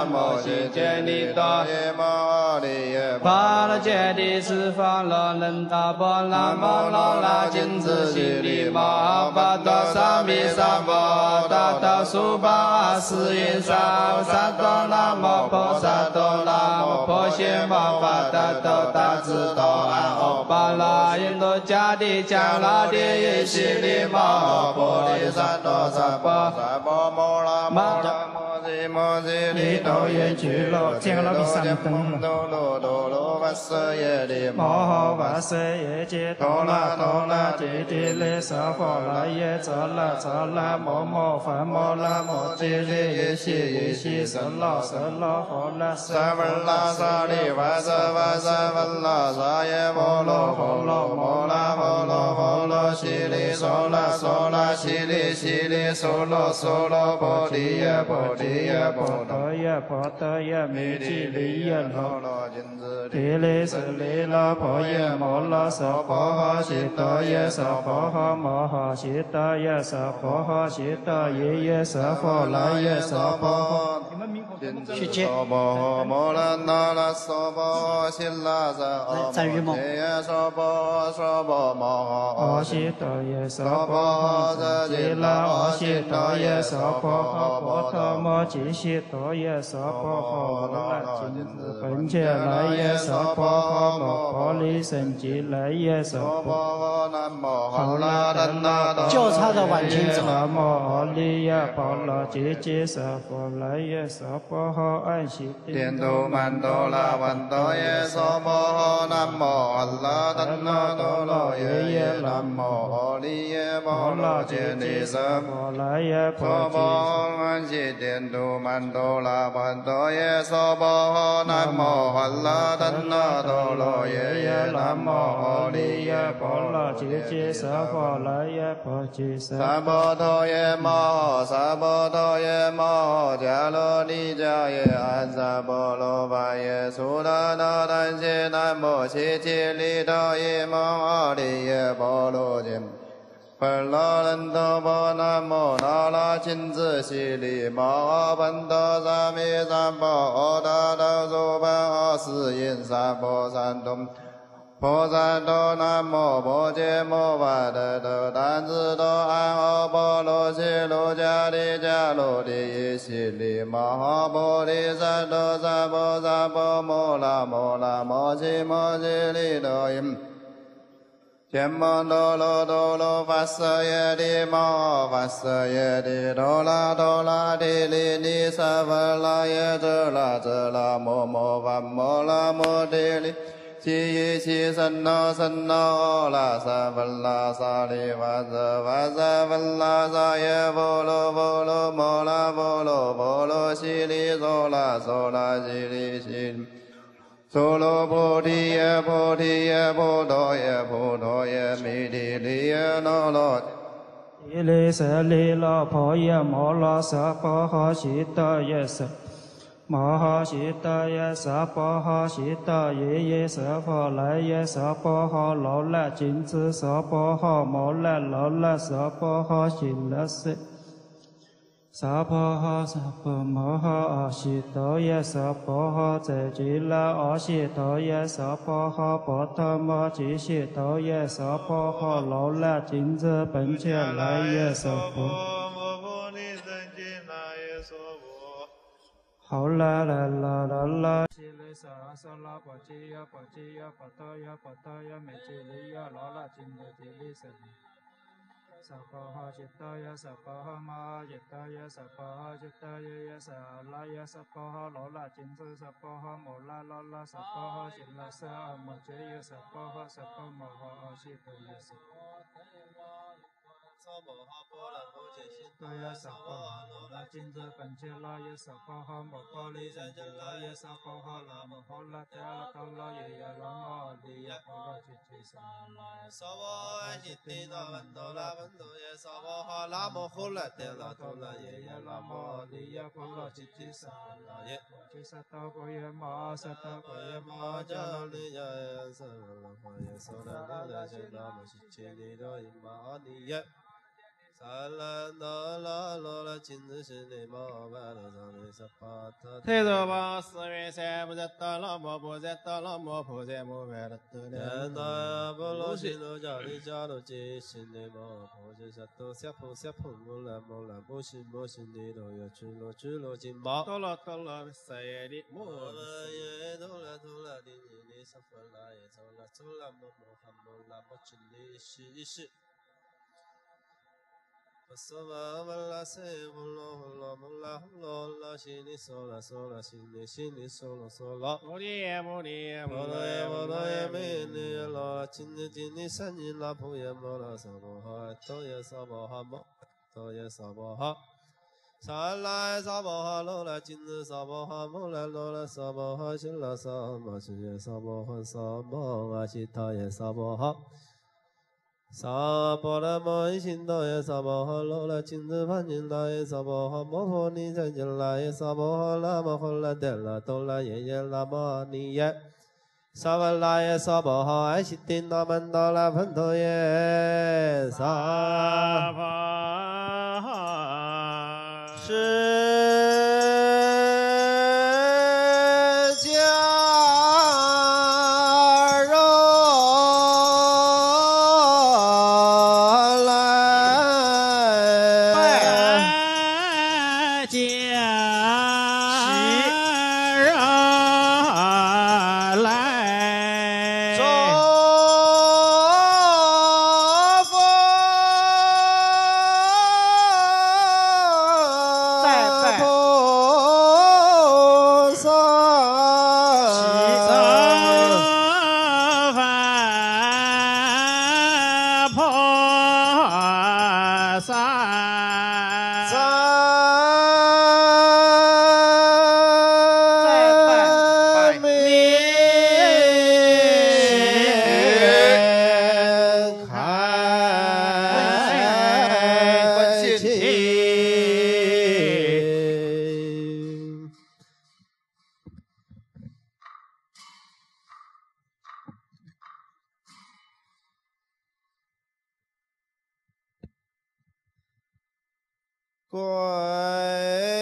谢南无谢揭尼多耶摩利耶巴罗揭谛释放罗能达波南无罗拉金子悉利摩巴多萨弥萨婆达多苏巴阿斯因萨萨多南无婆萨多南无婆伽摩法达多达智多阿耨巴拉因多迦帝迦拉帝耶悉利摩婆利萨多萨婆萨婆摩拉摩 မောဇေရိတောယေချေလောစေကလောပိသံတံလော 瓦瑟耶利摩诃瓦瑟耶揭多拉多拉揭谛雷萨婆拉耶扎拉扎拉摩摩梵摩拉摩揭利耶悉耶悉萨拉萨拉婆拉萨文拉萨利瓦萨瓦萨文拉萨耶摩罗婆罗摩拉婆罗婆罗悉利娑拉娑拉悉利悉利娑罗娑罗婆提耶婆提耶婆多耶婆多耶弥提利耶罗罗金子提利舍利拉婆耶摩拉娑婆诃悉多耶娑婆诃摩诃悉多耶娑婆诃悉多耶耶娑婆拉耶娑婆诃。去接。娑婆诃摩拉那拉娑婆诃悉拉萨阿赞誉梦耶娑婆诃娑婆摩诃阿悉陀耶娑婆诃吉拉阿悉陀耶娑婆诃波陀摩吉悉陀耶娑婆诃那金子本切来耶娑婆诃摩婆利胜吉来耶娑婆婆诃南无好拉丹那多就差的往前走南无阿利耶波罗吉吉娑婆来耶娑婆诃，安息颠都曼多拉万多耶娑婆诃，南无阿拉达那多罗耶耶，南无阿利耶波罗揭尼瑟。波罗耶娑婆诃，安息颠都曼多拉万多耶娑婆诃，南无阿拉达那多罗耶耶，南无阿利耶波罗揭尼瑟。波罗耶婆揭萨。萨婆多耶摩诃，萨婆多耶摩诃，迦罗尼迦耶安萨婆罗蜜耶，苏那那丹谢南无悉吉利多耶摩阿利耶波罗揭。本拉人多波南无那拉亲自悉利摩诃本多萨弥三婆诃达达苏本阿斯因三婆三东。菩萨多南无摩揭摩伐德多丹子多安阿波罗悉罗迦利迦罗利耶悉利摩诃菩提萨多萨婆萨婆摩拉摩拉摩揭摩揭利多因。揭摩多罗多罗发色耶利摩诃发色耶利多拉多拉提利尼萨伐拉耶遮拉遮拉摩摩伐摩拉摩提利。七一七三那三那阿拉萨芬拉萨利瓦萨瓦萨芬拉萨耶波罗波罗摩拉波罗波罗悉利娑拉娑拉悉利悉。娑罗菩提耶菩提耶菩提耶菩提耶弥提利耶那罗。伊利舍利罗婆耶摩罗娑婆诃，悉多耶舍。摩诃悉多耶娑婆诃，悉多耶耶娑婆来耶娑婆诃，罗那金子娑婆诃，摩那罗那娑婆诃，悉乐世。娑婆诃，娑婆摩诃阿悉多耶娑婆诃，遮吉拉阿悉多耶娑婆诃，波特摩吉悉多耶娑婆诃，罗那金子本切来耶娑婆。好啦啦啦啦啦。萨拉萨拉巴吉呀巴吉呀巴达呀巴达呀美吉利呀罗拉金的吉利十八号吉他要十八号吗吉他要十八号吉他要一十二拉月十八号罗拉今色十八号无拉啦拉十八号吉他十二一拉萨姆吉他三二一拉萨姆西哆拉萨婆耶萨婆耶多拉今日份见啦耶萨婆哈摩多利加起来耶萨婆哈拉摩多利加起来耶萨婆哈拉摩多利加耶婆哈摩多萨婆耶萨婆耶萨婆耶萨耶萨婆耶萨婆婆耶萨婆耶萨婆耶萨耶婆耶萨婆萨婆耶萨婆婆耶萨萨婆婆耶萨婆耶萨耶耶萨婆耶萨耶耶耶萨婆耶萨耶萨耶萨婆耶萨婆耶耶萨婆耶耶萨婆耶耶萨兰那拉罗拉金子是利摩巴罗萨利萨帕塔。太上宝四云三不热达拉摩不热达拉摩菩萨摩维勒多天连台波罗悉罗迦利迦罗揭心利摩婆揭萨多萨婆萨婆摩拉摩拉摩悉摩悉利罗耶俱罗俱罗金宝。多罗多罗萨耶利摩耶多拉多拉丁尼尼萨弗拉耶多拉多拉摩摩哈摩拉摩俱利西西。娑婆摩拉塞呼罗呼罗摩拉呼罗拉悉尼娑拉娑拉悉尼悉尼娑罗娑罗。摩利耶摩利耶摩罗耶摩罗耶弥利耶罗金尼金尼三尼拉普耶摩罗娑婆诃多耶娑婆诃摩多耶娑婆诃。萨拉娑婆诃罗拉金子娑婆诃摩拉罗拉娑婆诃悉拉娑摩悉耶娑婆诃娑摩阿悉陀耶娑婆诃。萨婆拉摩伊心多耶萨婆诃罗拉金子梵金拉耶娑婆诃摩诃尼赞金拉耶娑婆诃拉摩诃拉德拉多拉耶耶拉摩尼耶。萨瓦拉耶娑婆诃爱悉地那曼多拉芬陀耶萨萨婆诃。释乖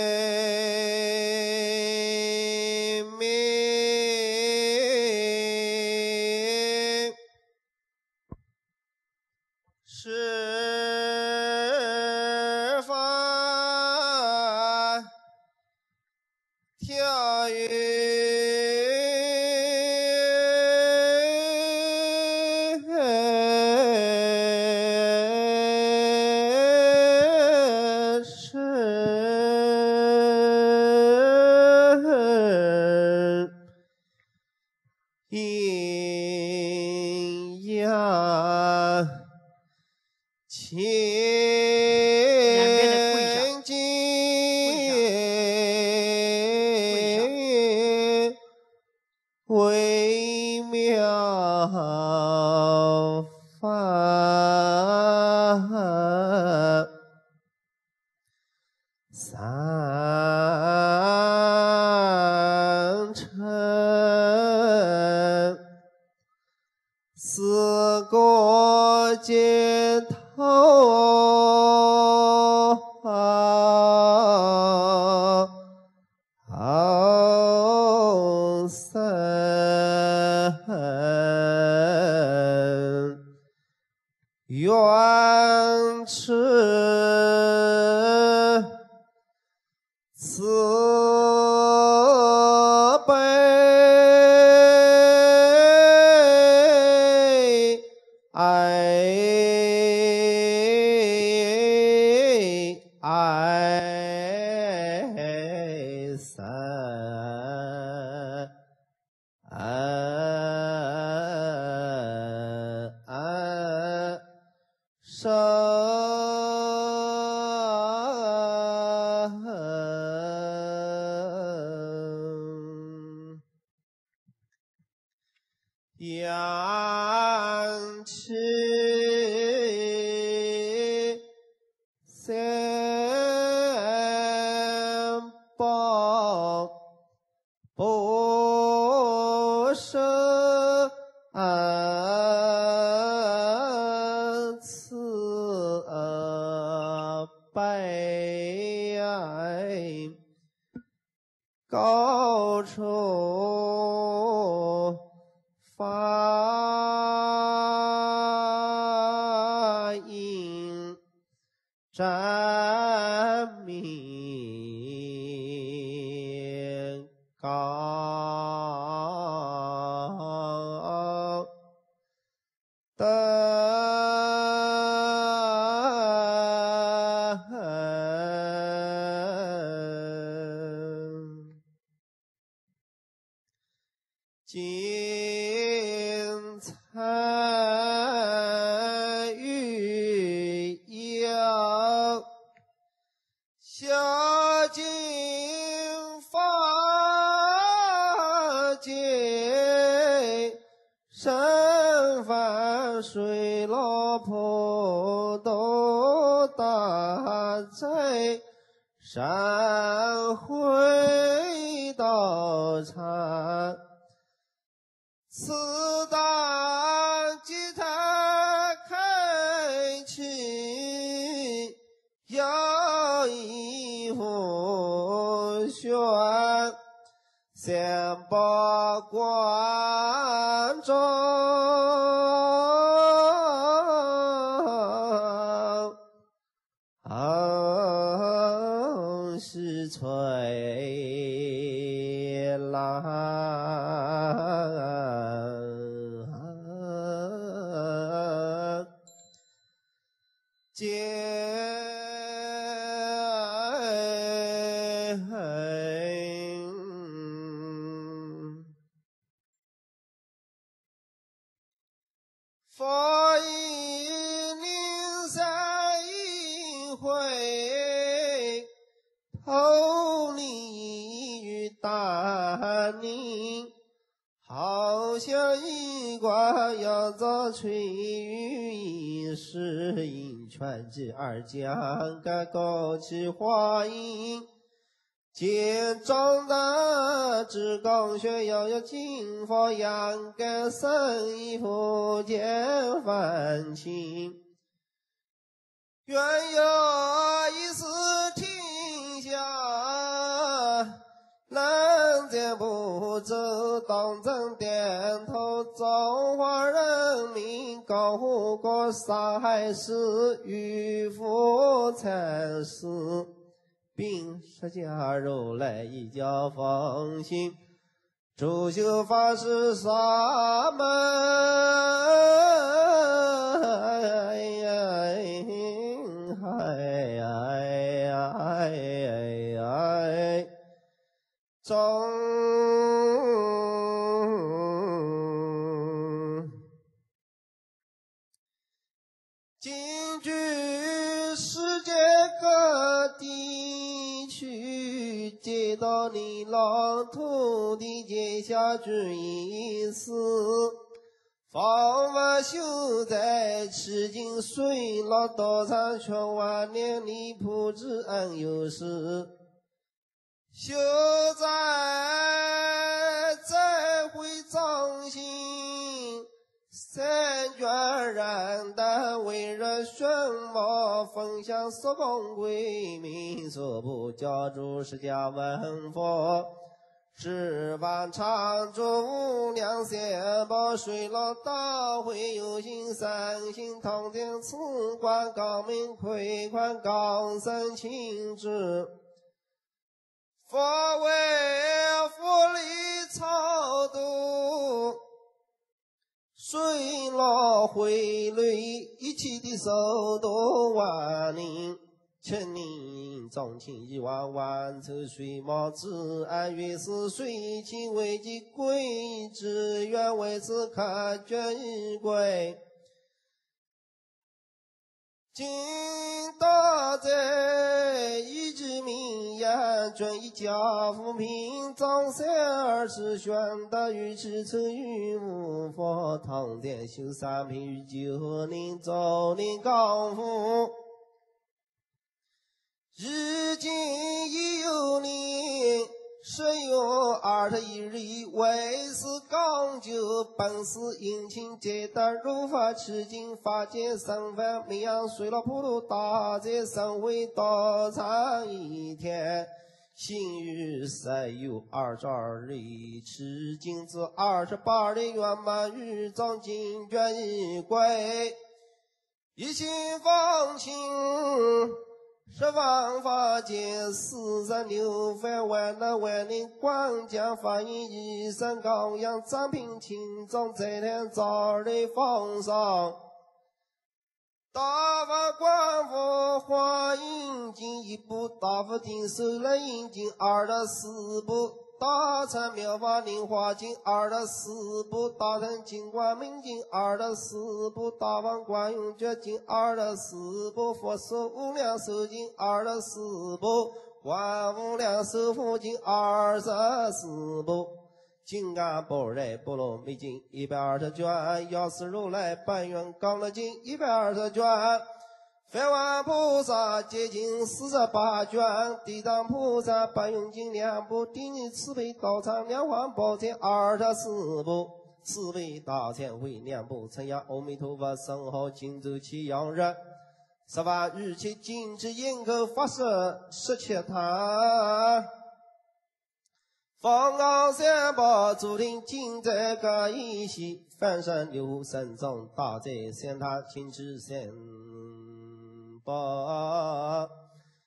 接。二将个高起花影，见长大之刚学，要要金发养个生衣服见凡情。愿有一时停下。南瞻部洲，东正点头，中华人民共和国上海市玉佛禅师，并释迦如来一家奉行，主修法师沙门。中接到你老土的接下之意思，方法修在吃尽水落多长全万年，你不知恩有事。修在再会掌心，三卷染的为人宣茂，分享十方归民，所不教主释迦文佛，十方常住无量三宝，水老大会有心，三心同天，此观高明，亏宽高僧，清智。佛为福利超度，水老回流一起的手多万灵，千年长情一万万愁水毛自安原是水清为己归之愿为此看君归。今大在一句名言，准以家父平张三儿子宣达与其成与无法堂殿修三品与九年周年高夫，如今已有年。十月二十一日，为师讲究本师殷勤接待如法取经法界身份，名扬水落普渡大在神会道场一天。新月十月二十二日，取经至二十八日圆满于藏经卷一归，一心放心。十方法界四十六番万能万灵，广讲法音，一声高扬，藏品轻重，在天早日放上。大法官复华严经一部，大佛经受了印经二十四部。大乘妙法莲华经二十四部，大乘金光明经二十四部，大王观音觉经二十四部，佛说无量寿经二十四部，观无量寿佛经二十四部，金刚般若波罗蜜经一百二十卷，药师如来本愿光罗经一百二十卷。梵王菩萨接经四十八卷，地藏菩萨本愿经两部，顶礼慈悲道场两环宝殿二十四部，慈悲大忏悔两部，称扬阿弥陀佛圣号，经咒七样日，十八日期禁止烟口发射十七趟，方高三宝注定尽在个一息，翻身六神中大在三塔禁止三。不，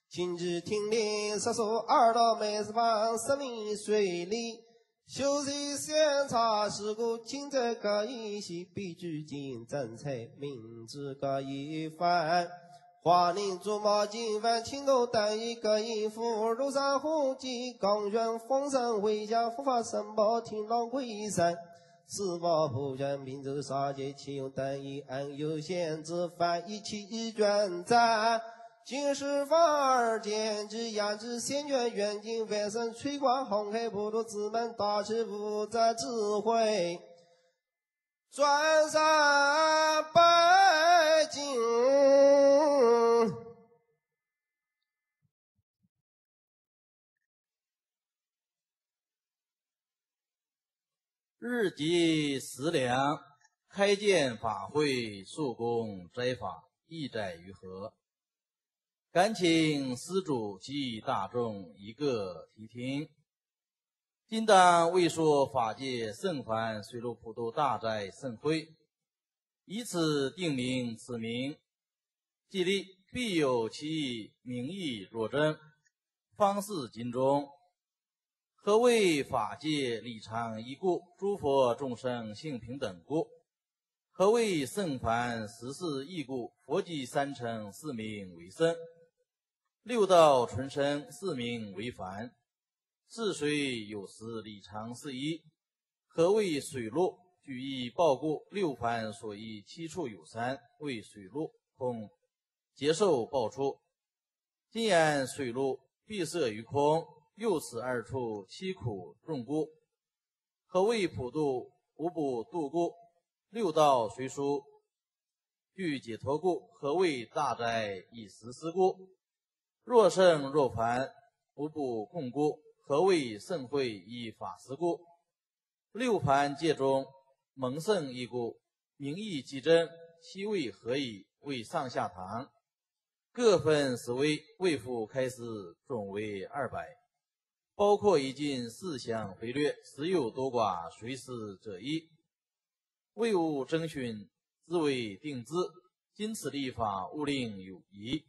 禁止听令，杀说二道美食坊，生命水里，修习先查事故，尽在各一些，必具经正财，明知各一番。华林竹马金幡，青楼等一个音符，庐山虎迹，高悬风声回响，佛法声报，听浪归山。四宝普贤并州杀劫，岂有单一安有限之犯？一气一卷赞，今世法儿见之，扬之仙卷远近，万圣吹光红黑普渡之门，大慈无在智慧，转山拜敬。日积时凉，开建法会，速功斋法，意在于何？敢请施主及大众一个提听。今当为说法界圣凡水陆普渡大斋盛会，以此定名此名，即立必有其，名义若真，方是经中。何谓法界理常一故？诸佛众生性平等故。何谓圣凡十事义故？佛即三乘四名为圣，六道纯生四名为凡。是水有时理常是一。何谓水陆？举一报故，六凡所依七处有三，为水陆空，接受报出。今言水陆闭塞于空，又此二处七苦众故。何谓普度？无不度故。六道随殊，具解脱故。何谓大哉？以实施故。若圣若凡，无不共故。何谓盛会以法师故？六凡界中蒙圣一故，名义即真。其位何以？为上下堂，各分十位。为复开始，总为二百，包括一尽四项非略，实有多寡，随时者一。为吾征询，自为定知。今此立法，勿令有疑。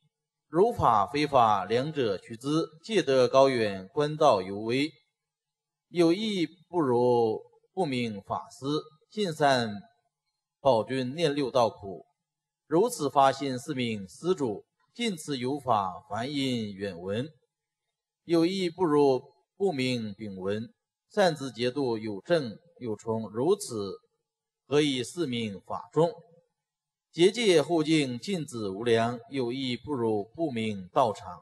如法非法，两者取之。戒德高远，官道尤微。有意不如不明法师。尽善宝君念六道苦。如此发心，是名施主。尽此有法，凡因远闻。有意不如不明禀闻。善自节度有正有从，如此何以是名法中？结界护境，禁止无量，有意不如不明道场。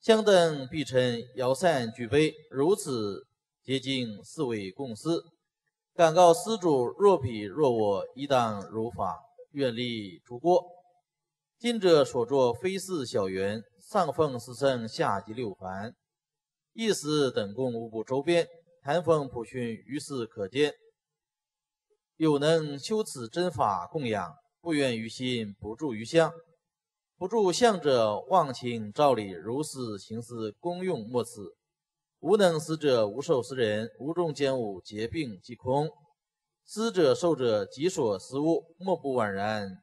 香灯必称摇扇举杯，如此洁净，是为共事。敢告施主，若彼若我，一当如法，愿力诸过。今者所作，非是小缘，上奉十圣，下及六凡，意思等共无不周遍，谈风普训，于是可见。有能修此真法供养，不远于心，不住于相。不住相者，忘情照理，如是行思，功用莫此。无能死者，无受施人，无众兼物，结并即空。施者受者，己所思物，莫不宛然。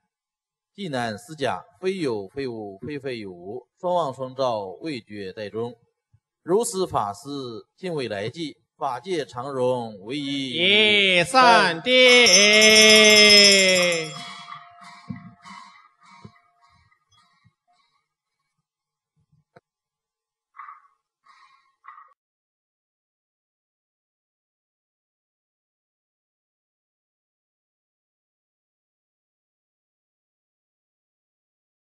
既难思假，非有非无，非非有无，双望双照，未觉待中。如是法师，尽未来际。法界常容，唯一一善地。